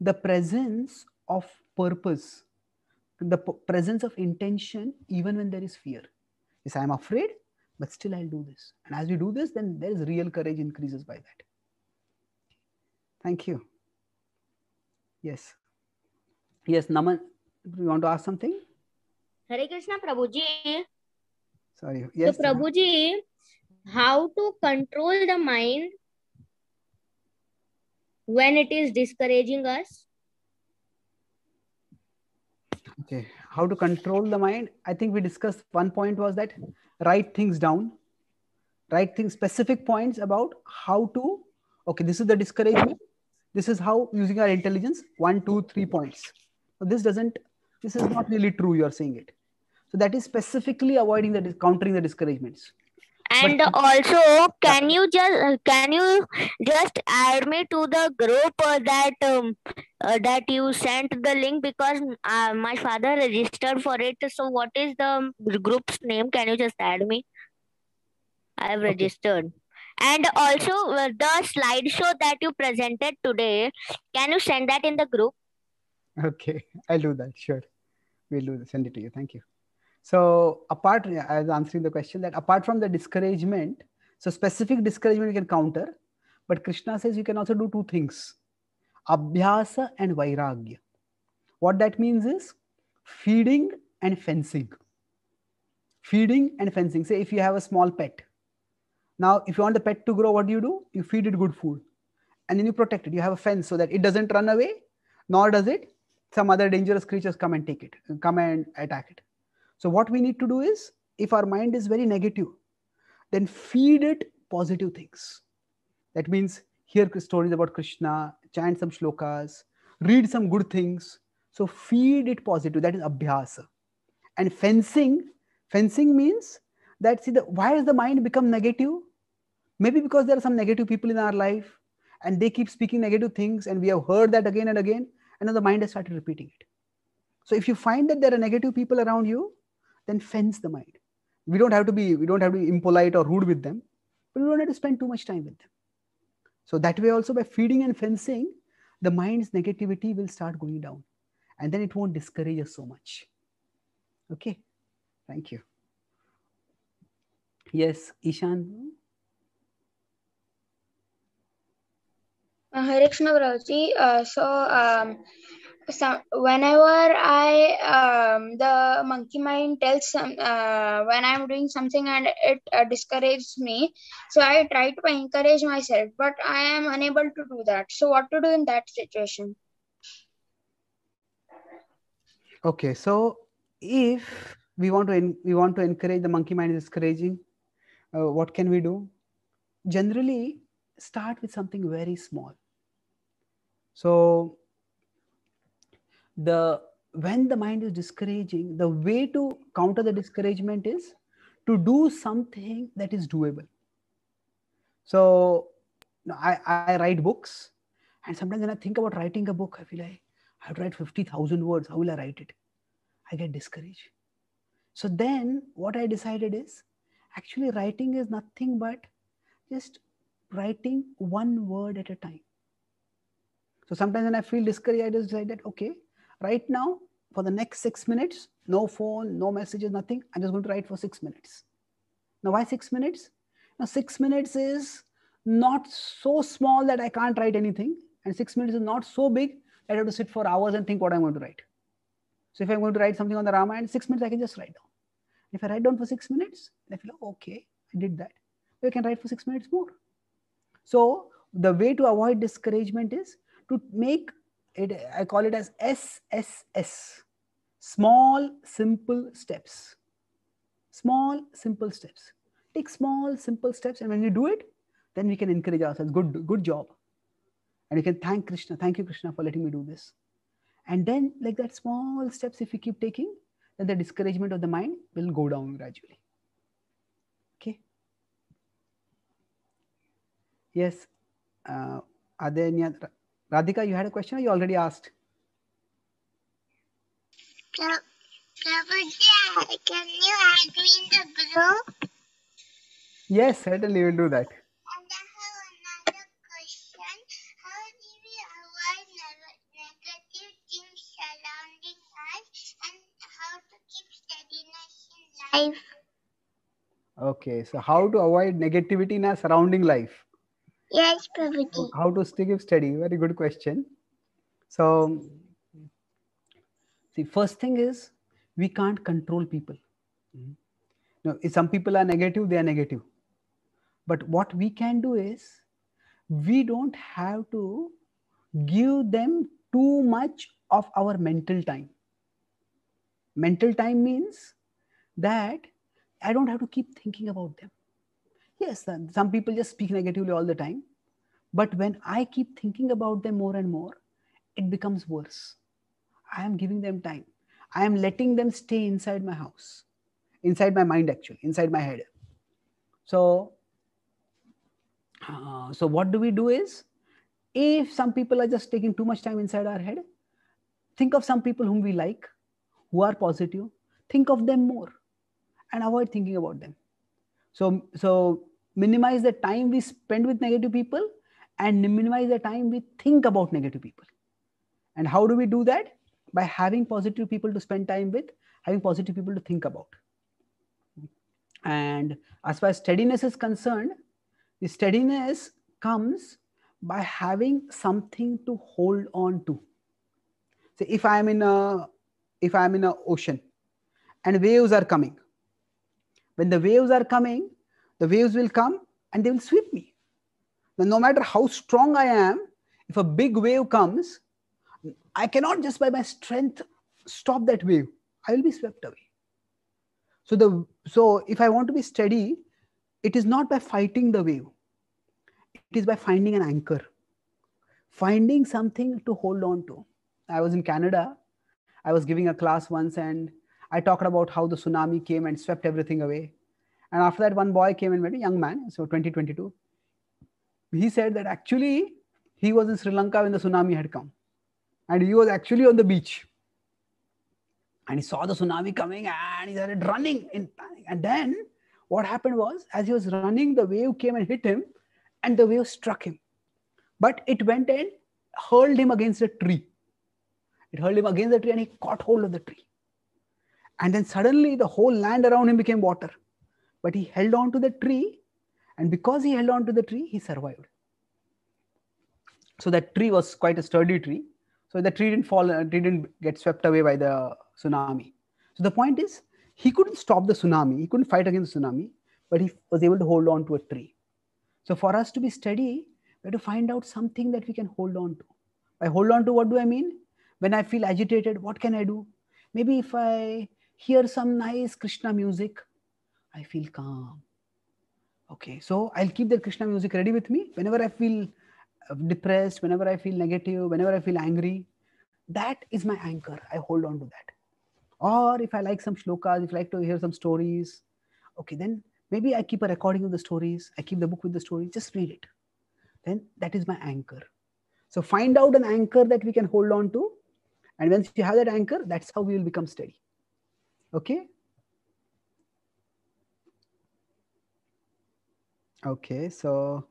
the presence of purpose, the presence of intention, even when there is fear. Yes, I'm afraid, but still I'll do this. And as we do this, then there is real courage increases by that. Thank you. Yes. Yes, Naman, you want to ask something? Hare Krishna Prabhuji. Sorry. Yes. so Prabhuji, how to control the mind when it is discouraging us? Okay. How to control the mind? I think we discussed one point was that write things down, write things, specific points about how to, okay, this is the discouragement. This is how using our intelligence, one, two, three points. So this doesn't, this is not really true, you're saying it. So that is specifically avoiding the, countering the discouragements. And also, can you just can you just add me to the group uh, that um, uh, that you sent the link because uh, my father registered for it. So what is the group's name? Can you just add me? I have registered. And also uh, the slideshow that you presented today, can you send that in the group? Okay, I'll do that. Sure. We'll do that. Send it to you. Thank you. So apart, I was answering the question that apart from the discouragement, so specific discouragement you can counter, but Krishna says you can also do two things, abhyasa and vairagya. What that means is feeding and fencing. Feeding and fencing. Say if you have a small pet. Now, if you want the pet to grow, what do you do? You feed it good food. And then you protect it. You have a fence so that it doesn't run away, nor does it some other dangerous creatures come and take it, come and attack it. So what we need to do is, if our mind is very negative, then feed it positive things. That means hear stories about Krishna, chant some shlokas, read some good things. So feed it positive. That is abhyasa. And fencing, fencing means that see the why has the mind become negative? Maybe because there are some negative people in our life and they keep speaking negative things and we have heard that again and again and now the mind has started repeating it. So if you find that there are negative people around you, then fence the mind. We don't have to be, we don't have to be impolite or rude with them, but we don't have to spend too much time with them. So that way also by feeding and fencing, the mind's negativity will start going down and then it won't discourage us so much. Okay, thank you. Yes, Ishan. Uh, Hare. Uh, so, um, so whenever I um, the monkey mind tells some uh, when I'm doing something and it uh, discourages me, so I try to encourage myself, but I am unable to do that. So, what to do in that situation? Okay, so if we want to we want to encourage the monkey mind is discouraging, uh, what can we do? Generally, start with something very small. So the when the mind is discouraging, the way to counter the discouragement is to do something that is doable. So I, I write books, and sometimes when I think about writing a book, I feel like I have to write 50,000 words. How will I write it? I get discouraged. So then what I decided is actually writing is nothing but just writing one word at a time. So sometimes when I feel discouraged, I just decide that, okay, right now for the next six minutes, no phone, no messages, nothing. I'm just going to write for six minutes. Now, why six minutes? Now, six minutes is not so small that I can't write anything. And six minutes is not so big that I have to sit for hours and think what I'm going to write. So if I'm going to write something on the Ramayana, six minutes I can just write down. If I write down for six minutes, I feel, oh, okay, I did that. You can write for six minutes more. So the way to avoid discouragement is to make it, I call it as SSS, small, simple steps. Small, simple steps. Take small, simple steps. And when you do it, then we can encourage ourselves. Good, good job. And you can thank Krishna. Thank you, Krishna, for letting me do this. And then, like that, small steps, if we keep taking, then the discouragement of the mind will go down gradually. Okay. Yes. Uh, are there any other? Radhika, you had a question or you already asked? Prabhuji, can you add me in the group? Yes, certainly we'll do that. And I have another question. How do we avoid negative things surrounding us and how to keep steadiness in life? Okay, so how to avoid negativity in our surrounding life? Yes, Prabhuji. How to stay steady? Very good question. So, the first thing is we can't control people. Mhm. Now, if some people are negative, they are negative. But what we can do is we don't have to give them too much of our mental time. Mental time means that I don't have to keep thinking about them. Yes, some people just speak negatively all the time. But when I keep thinking about them more and more, it becomes worse. I am giving them time. I am letting them stay inside my house, inside my mind, actually, inside my head. So, uh, so what do we do is, if some people are just taking too much time inside our head, think of some people whom we like, who are positive. Think of them more, and avoid thinking about them. So, so minimize the time we spend with negative people, and minimize the time we think about negative people. And how do we do that? By having positive people to spend time with, having positive people to think about. And as far as steadiness is concerned, the steadiness comes by having something to hold on to. So if I'm in a if I'm in an ocean and waves are coming, when the waves are coming, the waves will come and they will sweep me. Now, no matter how strong I am, if a big wave comes, I cannot just by my strength stop that wave. I will be swept away. So the so if I want to be steady, it is not by fighting the wave. It is by finding an anchor, finding something to hold on to. I was in Canada. I was giving a class once and I talked about how the tsunami came and swept everything away. And after that, one boy came and a young man, so 2022. He said that actually he was in Sri Lanka when the tsunami had come. And he was actually on the beach and he saw the tsunami coming and he started running in panic. And then what happened was, as he was running, the wave came and hit him, and the wave struck him. But it went and hurled him against a tree. It hurled him against the tree and he caught hold of the tree. And then suddenly the whole land around him became water. But he held on to the tree, and because he held on to the tree, he survived. So that tree was quite a sturdy tree. So the tree didn't fall, uh, didn't get swept away by the tsunami. So the point is, he couldn't stop the tsunami, he couldn't fight against tsunami, but he was able to hold on to a tree. So for us to be steady, we have to find out something that we can hold on to. By hold on to, what do I mean? When I feel agitated, what can I do? Maybe if I hear some nice Krishna music, I feel calm. Okay, so I'll keep the Krishna music ready with me. Whenever I feel uh, depressed, whenever I feel negative, whenever I feel angry. That is my anchor. I hold on to that. Or if i like some shlokas if i like to hear some stories okay then maybe i keep a recording of the stories. I keep the book with the story. Just read it. Then that is my anchor. So find out an anchor that we can hold on to. And once you have that anchor that's how we will become steady. Okay okay so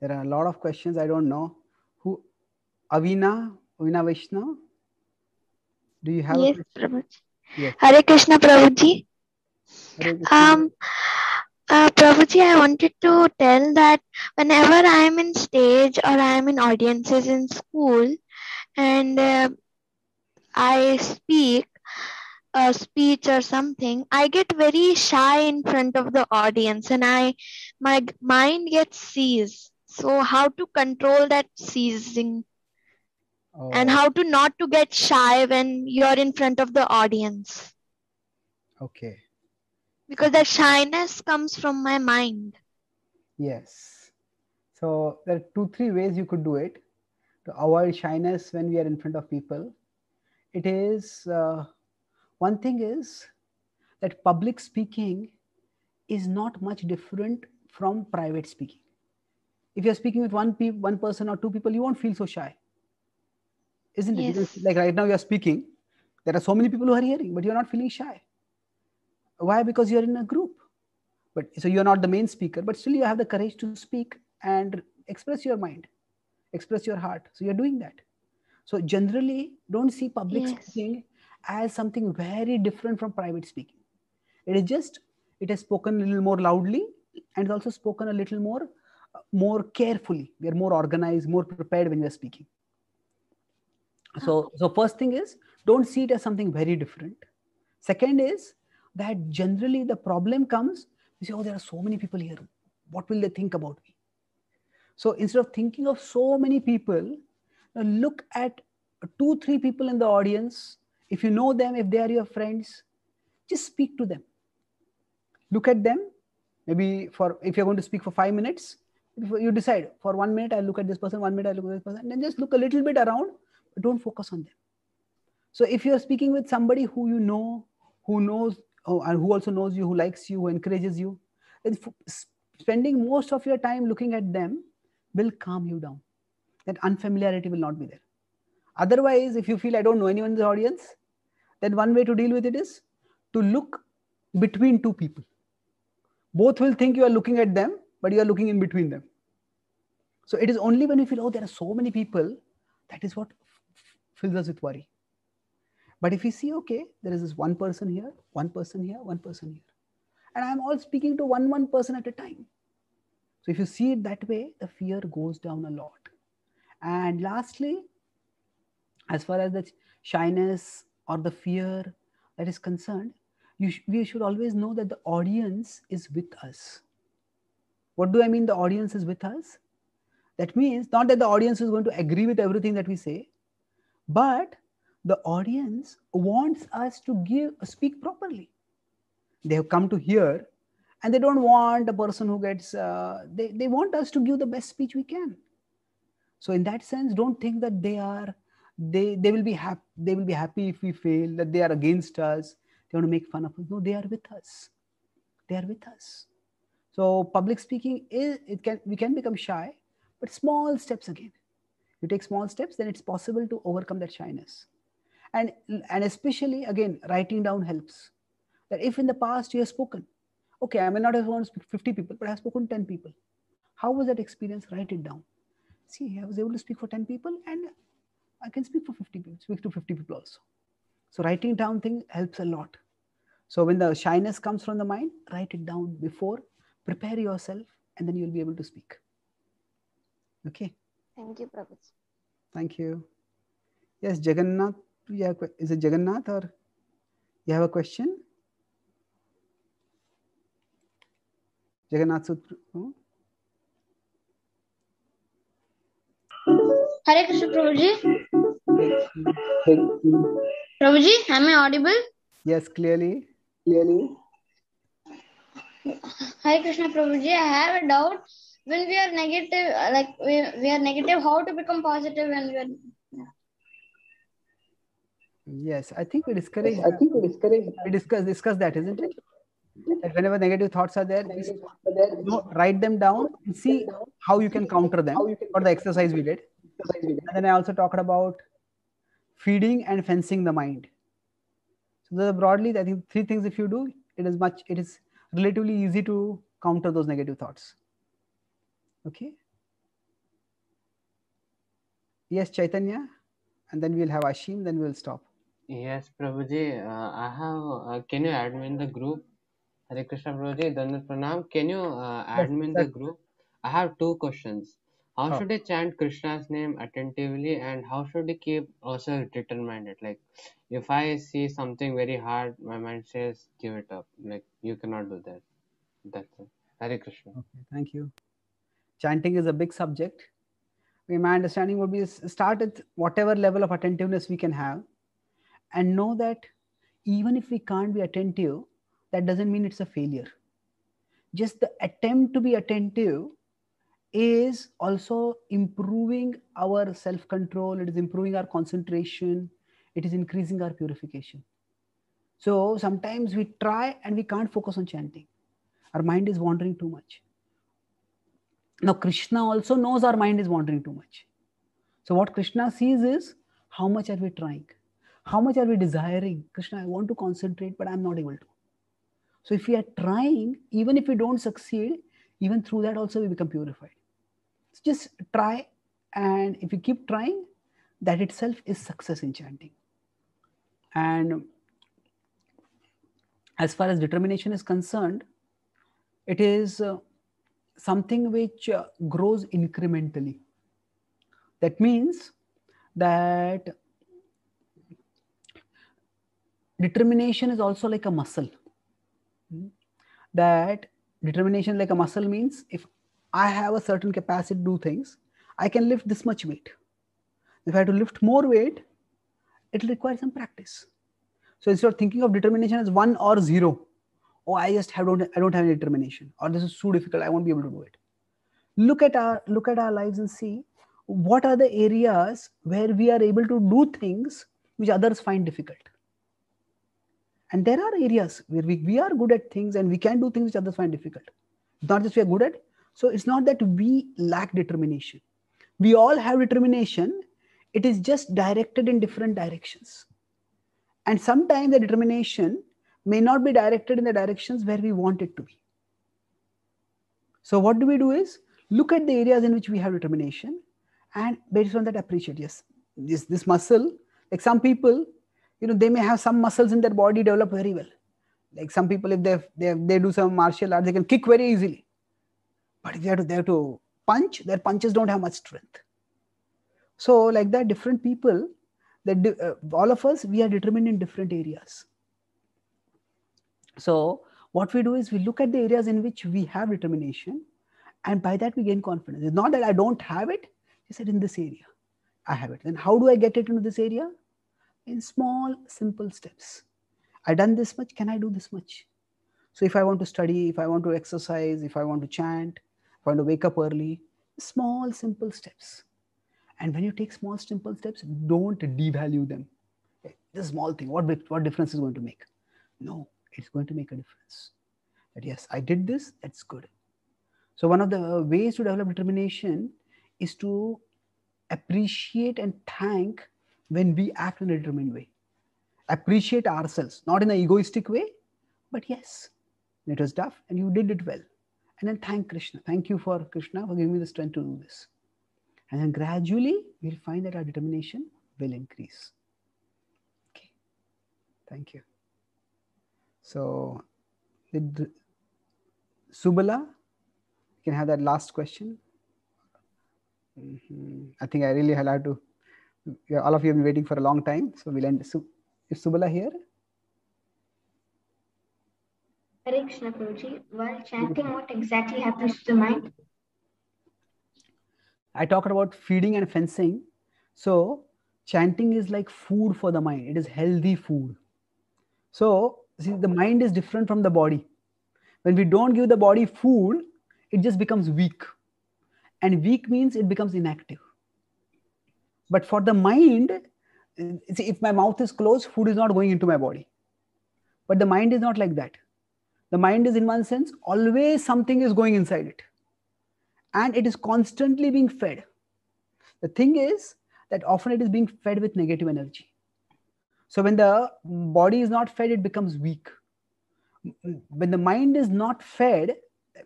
there are a lot of questions i don't know who avina avina vaishnav do you have yes, a Prabhuji. Yes. Hare Krishna, Prabhuji. Hare Krishna. Um, uh, Prabhuji, I wanted to tell that whenever I am in stage or I am in audiences in school and uh, I speak a speech or something, I get very shy in front of the audience and I my mind gets seized. So how to control that seizing and Oh, how to not to get shy when you're in front of the audience okay. because that shyness comes from my mind. Yes. So there are two, three ways you could do it to avoid shyness when we are in front of people. It is uh, one thing is that public speaking is not much different from private speaking. If you're speaking with one pe- one person or two people, you won't feel so shy, isn't it? Yes. feel- Like right now, you're speaking. There are so many people who are hearing, but you're not feeling shy. Why? Because you're in a group. But so you're not the main speaker, but still you have the courage to speak and express your mind, express your heart. So you're doing that. So generally, don't see public Yes. speaking as something very different from private speaking. It is just it has spoken a little more loudly and also spoken a little more uh, more carefully. We are more organized, more prepared when we are speaking. So so first thing is don't see it as something very different. Second is that generally the problem comes you say, oh, there are so many people here. What will they think about me? So instead of thinking of so many people, now look at two, three people in the audience. If you know them, if they are your friends, just speak to them. Look at them. Maybe for if you're going to speak for five minutes, you decide for one minute, I'll look at this person, one minute, I'll look at this person, and then just look a little bit around, but don't focus on them. So if you're speaking with somebody who you know, who knows, oh, and who also knows you, who likes you, who encourages you, spending most of your time looking at them will calm you down. That unfamiliarity will not be there. Otherwise, if you feel I don't know anyone in the audience, then one way to deal with it is to look between two people. Both will think you are looking at them, but you are looking in between them. So it is only when you feel, oh, there are so many people, that is what fills us with worry. But if you see, okay, there is this one person here, one person here, one person here, and I'm all speaking to one one person at a time. So if you see it that way, the fear goes down a lot. And lastly, as far as the shyness or the fear that is concerned, sh- we should always know that the audience is with us. What do I mean? The audience is with us. That means not that the audience is going to agree with everything that we say, but the audience wants us to give speak properly. They have come to hear, and they don't want a person who gets. Uh, they they want us to give the best speech we can. So in that sense, don't think that they are they they will be happy they will be happy if we fail that they are against us. They want to make fun of us. No they are with us. They are with us. So public speaking is it can we can become shy but small steps again. You take small steps then it's possible to overcome that shyness. And and especially again writing down helps. That if in the past you have spoken okay i may not have to 50 people but i have spoken 10 people. How was that experience? Write it down. See i was able to speak for 10 people and I can speak for 50 people, speak to 50 people also. So writing down thing helps a lot. So when the shyness comes from the mind, write it down before, prepare yourself, and then you'll be able to speak. Okay. Thank you, Prabhuji. Thank you. Yes, Jagannath, que- is it Jagannath or you have a question? Jagannath Sutra. oh, Hare Krishna Prabhuji. Prabhuji, am I audible? Yes, clearly. Clearly. Hare Krishna Prabhuji, I have a doubt. When we are negative, uh, like we, we are negative, how to become positive when we are Yes, I think we discourage. I think we discourage. We discuss discuss that, isn't it? That whenever negative thoughts are there, just no, write them down and see how you can counter them. Or the exercise we did. And then I also talked about feeding and fencing the mind. So broadly, I think three things. If you do, it is much. It is relatively easy to counter those negative thoughts. Okay. Yes, Chaitanya, and then we'll have Ashim. Then we'll stop. Yes, Prabhuji, uh, I have. Uh, can you add me in the group? Hare Krishna, Prabhuji, Dandavat Pranam. Can you uh, add me in the group? I have two questions. How should I chant Krishna's name attentively, and how should I keep ourselves determined? Like, if I see something very hard, my mind says, "Give it up." Like, you cannot do that. That's it. Hare Krishna. Okay, thank you. Chanting is a big subject. Okay, My understanding would be start at whatever level of attentiveness we can have and know that even if we can't be attentive, that doesn't mean it's a failure. Just the attempt to be attentive is also improving our self control, it is improving our concentration, it is increasing our purification. So sometimes we try and we can't focus on chanting. Our mind is wandering too much. Now, Krishna also knows our mind is wandering too much. So, what Krishna sees is how much are we trying? How much are we desiring? Krishna, I want to concentrate, but I'm not able to. So, if we are trying, even if we don't succeed, even through that also we become purified. So just try, and if you keep trying, that itself is success in chanting. And as far as determination is concerned, it is uh, something which uh, grows incrementally. That means that determination is also like a muscle. Hmm? That determination, like a muscle, means if I have a certain capacity to do things, I can lift this much weight. If I have to lift more weight, it will require some practice. So instead of thinking of determination as one or zero, oh, I just have don't I don't have any determination, or this is too difficult, I won't be able to do it. Look at our look at our lives and see what are the areas where we are able to do things which others find difficult. And there are areas where we, we are good at things and we can do things which others find difficult. not just we are good at. So it's not that we lack determination. We all have determination. It is just directed in different directions. And sometimes the determination may not be directed in the directions where we want it to be. So what do we do is look at the areas in which we have determination and based on that appreciate yes this this muscle like some people you know they may have some muscles in their body develop very well. Like some people if they they, they do some martial arts they can kick very easily. But if they have to they to punch their punches don't have much strength. So like that different people that uh, all of us we are determined in different areas. So what we do is we look at the areas in which we have determination and by that we gain confidence. It's not that i don't have it he said in this area i have it. Then how do i get it into this area in small simple steps. I done this much can i do this much? So if i want to study if i want to exercise if i want to chant if i want to wake up early small simple steps. And when you take small simple steps don't devalue them. This small thing. What what difference is going to make? No it's going to make a difference. That yes i did this that's good. So one of the ways to develop determination is to appreciate and thank when we act in a determined way. Appreciate ourselves, not in an egoistic way, but yes, it was tough and you did it well. And then thank Krishna. Thank you for Krishna for giving me the strength to do this. And then gradually we'll find that our determination will increase. Okay. Thank you. So, Subala can have that last question. Mm-hmm. I think I really had to. Yeah, all of you have been waiting for a long time, so we'll end. So, is Subala here? Hare Krishna Prabhuji, while chanting, what exactly happens to the mind? I talked about feeding and fencing. So, chanting is like food for the mind, it is healthy food. So, see, the mind is different from the body. When we don't give the body food, it just becomes weak. And weak means it becomes inactive. But for the mind, if my mouth is closed, food is not going into my body. But the mind is not like that. The mind is, in one sense, always something is going inside it. And it is constantly being fed. The thing is that often it is being fed with negative energy. So when the body is not fed, it becomes weak. When the mind is not fed,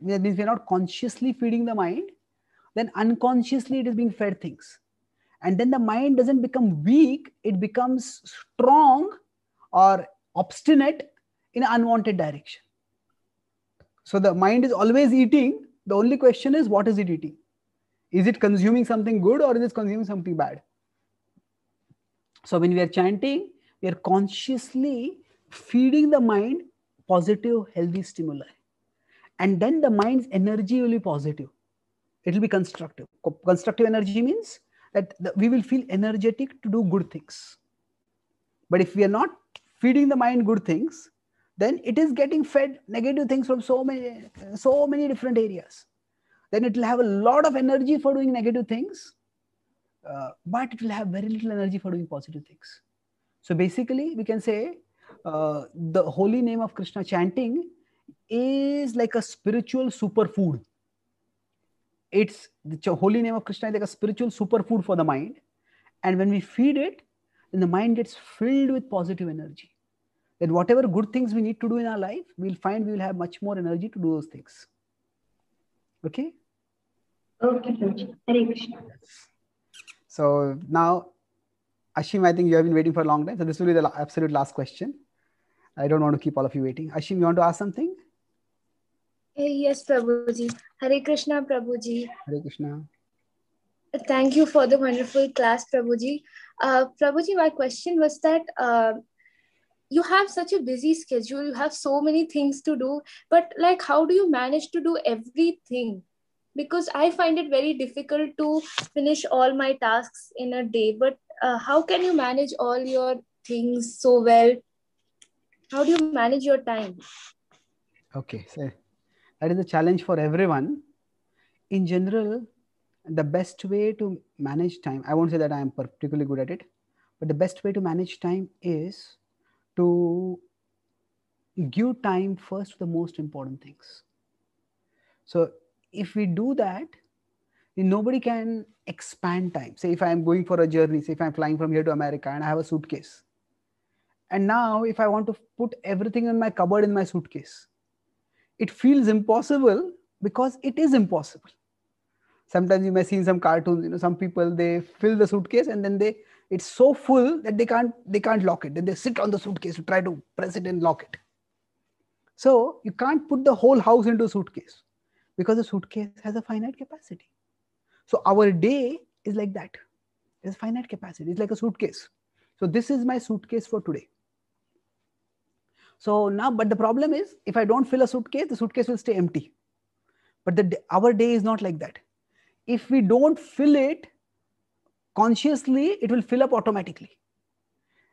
that means we're not consciously feeding the mind, then unconsciously it is being fed things. And then the mind doesn't become weak, it becomes strong or obstinate in unwanted direction. So the mind is always eating. The only question is, what is it eating? Is it consuming something good or is it consuming something bad? So when we are chanting, we are consciously feeding the mind positive, healthy stimuli and then the mind's energy will be positive it will be constructive constructive energy means that the, we will feel energetic to do good things. But if we are not feeding the mind good things then it is getting fed negative things from so many so many different areas. Then it will have a lot of energy for doing negative things uh, but it will have very little energy for doing positive things. So basically we can say uh, the holy name of krishna chanting is like a spiritual superfood. It's the holy name of Krishna is like a spiritual superfood for the mind. And when we feed it, then the mind gets filled with positive energy. Then whatever good things we need to do in our life, we'll find we will have much more energy to do those things. Okay? Okay, Hare Krishna. So now, Ashim, I think you have been waiting for a long time. So this will be the absolute last question. I don't want to keep all of you waiting. Ashim, you want to ask something? Yes, Prabhuji. Hare Krishna, Prabhuji. Hare Krishna. Thank you for the wonderful class, Prabhuji. Uh, Prabhuji, my question was that uh, you have such a busy schedule, you have so many things to do, but like, how do you manage to do everything? Because I find it very difficult to finish all my tasks in a day, but uh, how can you manage all your things so well? How do you manage your time? Okay, so that is a challenge for everyone in general the best way to manage time i won't say that i am particularly good at it but the best way to manage time is to give time first to the most important things So if we do that, nobody can expand time. Say if I'm going for a journey, say if I'm flying from here to America and I have a suitcase. And now if I want to put everything in my cupboard in my suitcase, it feels impossible because it is impossible. Sometimes you may see in some cartoons, you know, some people they fill the suitcase and then they it's so full that they can't they can't lock it. Then they sit on the suitcase to try to press it and lock it. So you can't put the whole house into a suitcase because the suitcase has a finite capacity. So our day is like that. There's finite capacity. It's like a suitcase. So this is my suitcase for today. So now, but the problem is if I don't fill a suitcase, the suitcase will stay empty. But the, our day is not like that. If we don't fill it consciously, it will fill up automatically.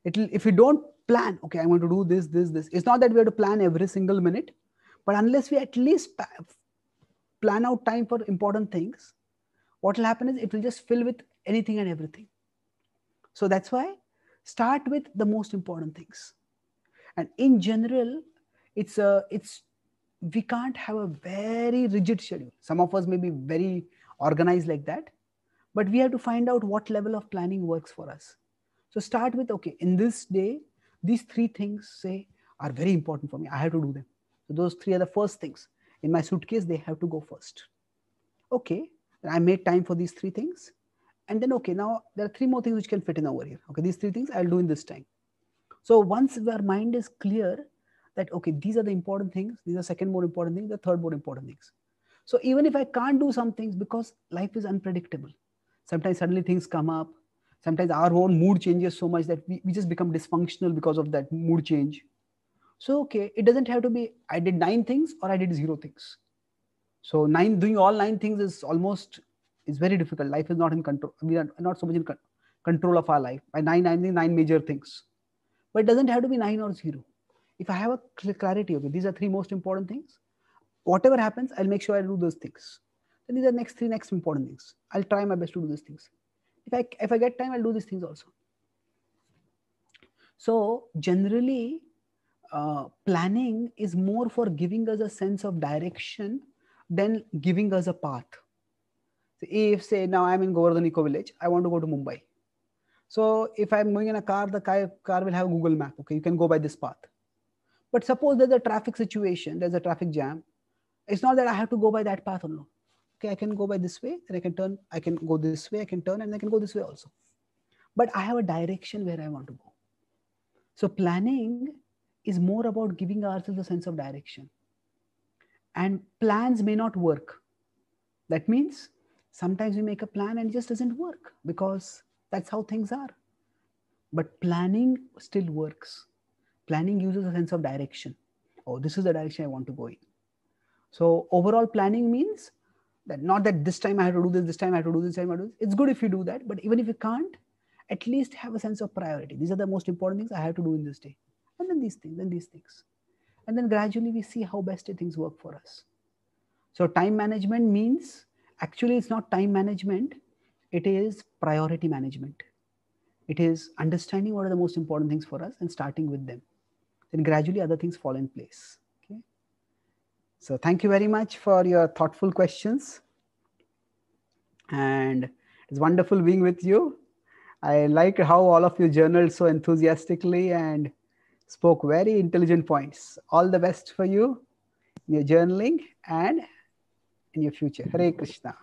It'll, if we don't plan, okay, I'm going to do this, this, this. It's not that we have to plan every single minute, but unless we at least plan out time for important things, what will happen is it will just fill with anything and everything. So that's why start with the most important things. And in general, it's a it's we can't have a very rigid schedule. Some of us may be very organized like that, but we have to find out what level of planning works for us. So start with okay, in this day, these three things say are very important for me. I have to do them. So those three are the first things. In my suitcase, they have to go first. Okay, I made time for these three things. And then, okay, now there are three more things which can fit in over here. Okay, these three things I'll do in this time. So once our mind is clear that, okay, these are the important things, these are second more important things, the third more important things. So even if I can't do some things because life is unpredictable, sometimes suddenly things come up, sometimes our own mood changes so much that we, we just become dysfunctional because of that mood change. So, okay, it doesn't have to be I did nine things or I did zero things. So nine doing all nine things is almost is very difficult. Life is not in control. We are not so much in control of our life. By nine, nine, nine major things. But it doesn't have to be nine or zero. If I have a clarity, okay, these are three most important things. Whatever happens, I'll make sure I do those things. Then these are next three next important things. I'll try my best to do these things. If I if I get time, I'll do these things also. So generally, uh, planning is more for giving us a sense of direction than giving us a path. So if say now I'm in Govardhan Eco Village, I want to go to Mumbai. So if I'm going in a car, the car, car will have Google map. Okay, you can go by this path. But suppose there's a traffic situation, there's a traffic jam. It's not that I have to go by that path alone. Okay, I can go by this way, then I can turn, I can go this way, I can turn, and I can go this way also. But I have a direction where I want to go. So planning is more about giving ourselves a sense of direction and plans may not work. That means sometimes we make a plan and it just doesn't work because that's how things are. But planning still works. Planning uses a sense of direction. Oh, this is the direction I want to go in. So overall planning means that not that this time I have to do this, this time I have to do this, time I do this. It's good if you do that, but even if you can't, at least have a sense of priority. These are the most important things I have to do in this day. And then these things, then these things and then gradually we see how best things work for us so time management means actually it's not time management it is priority management it is understanding what are the most important things for us and starting with them then gradually other things fall in place okay so thank you very much for your thoughtful questions and it's wonderful being with you i like how all of you journaled so enthusiastically and spoke very intelligent points. All the best for you in your journaling and in your future. Hare Krishna.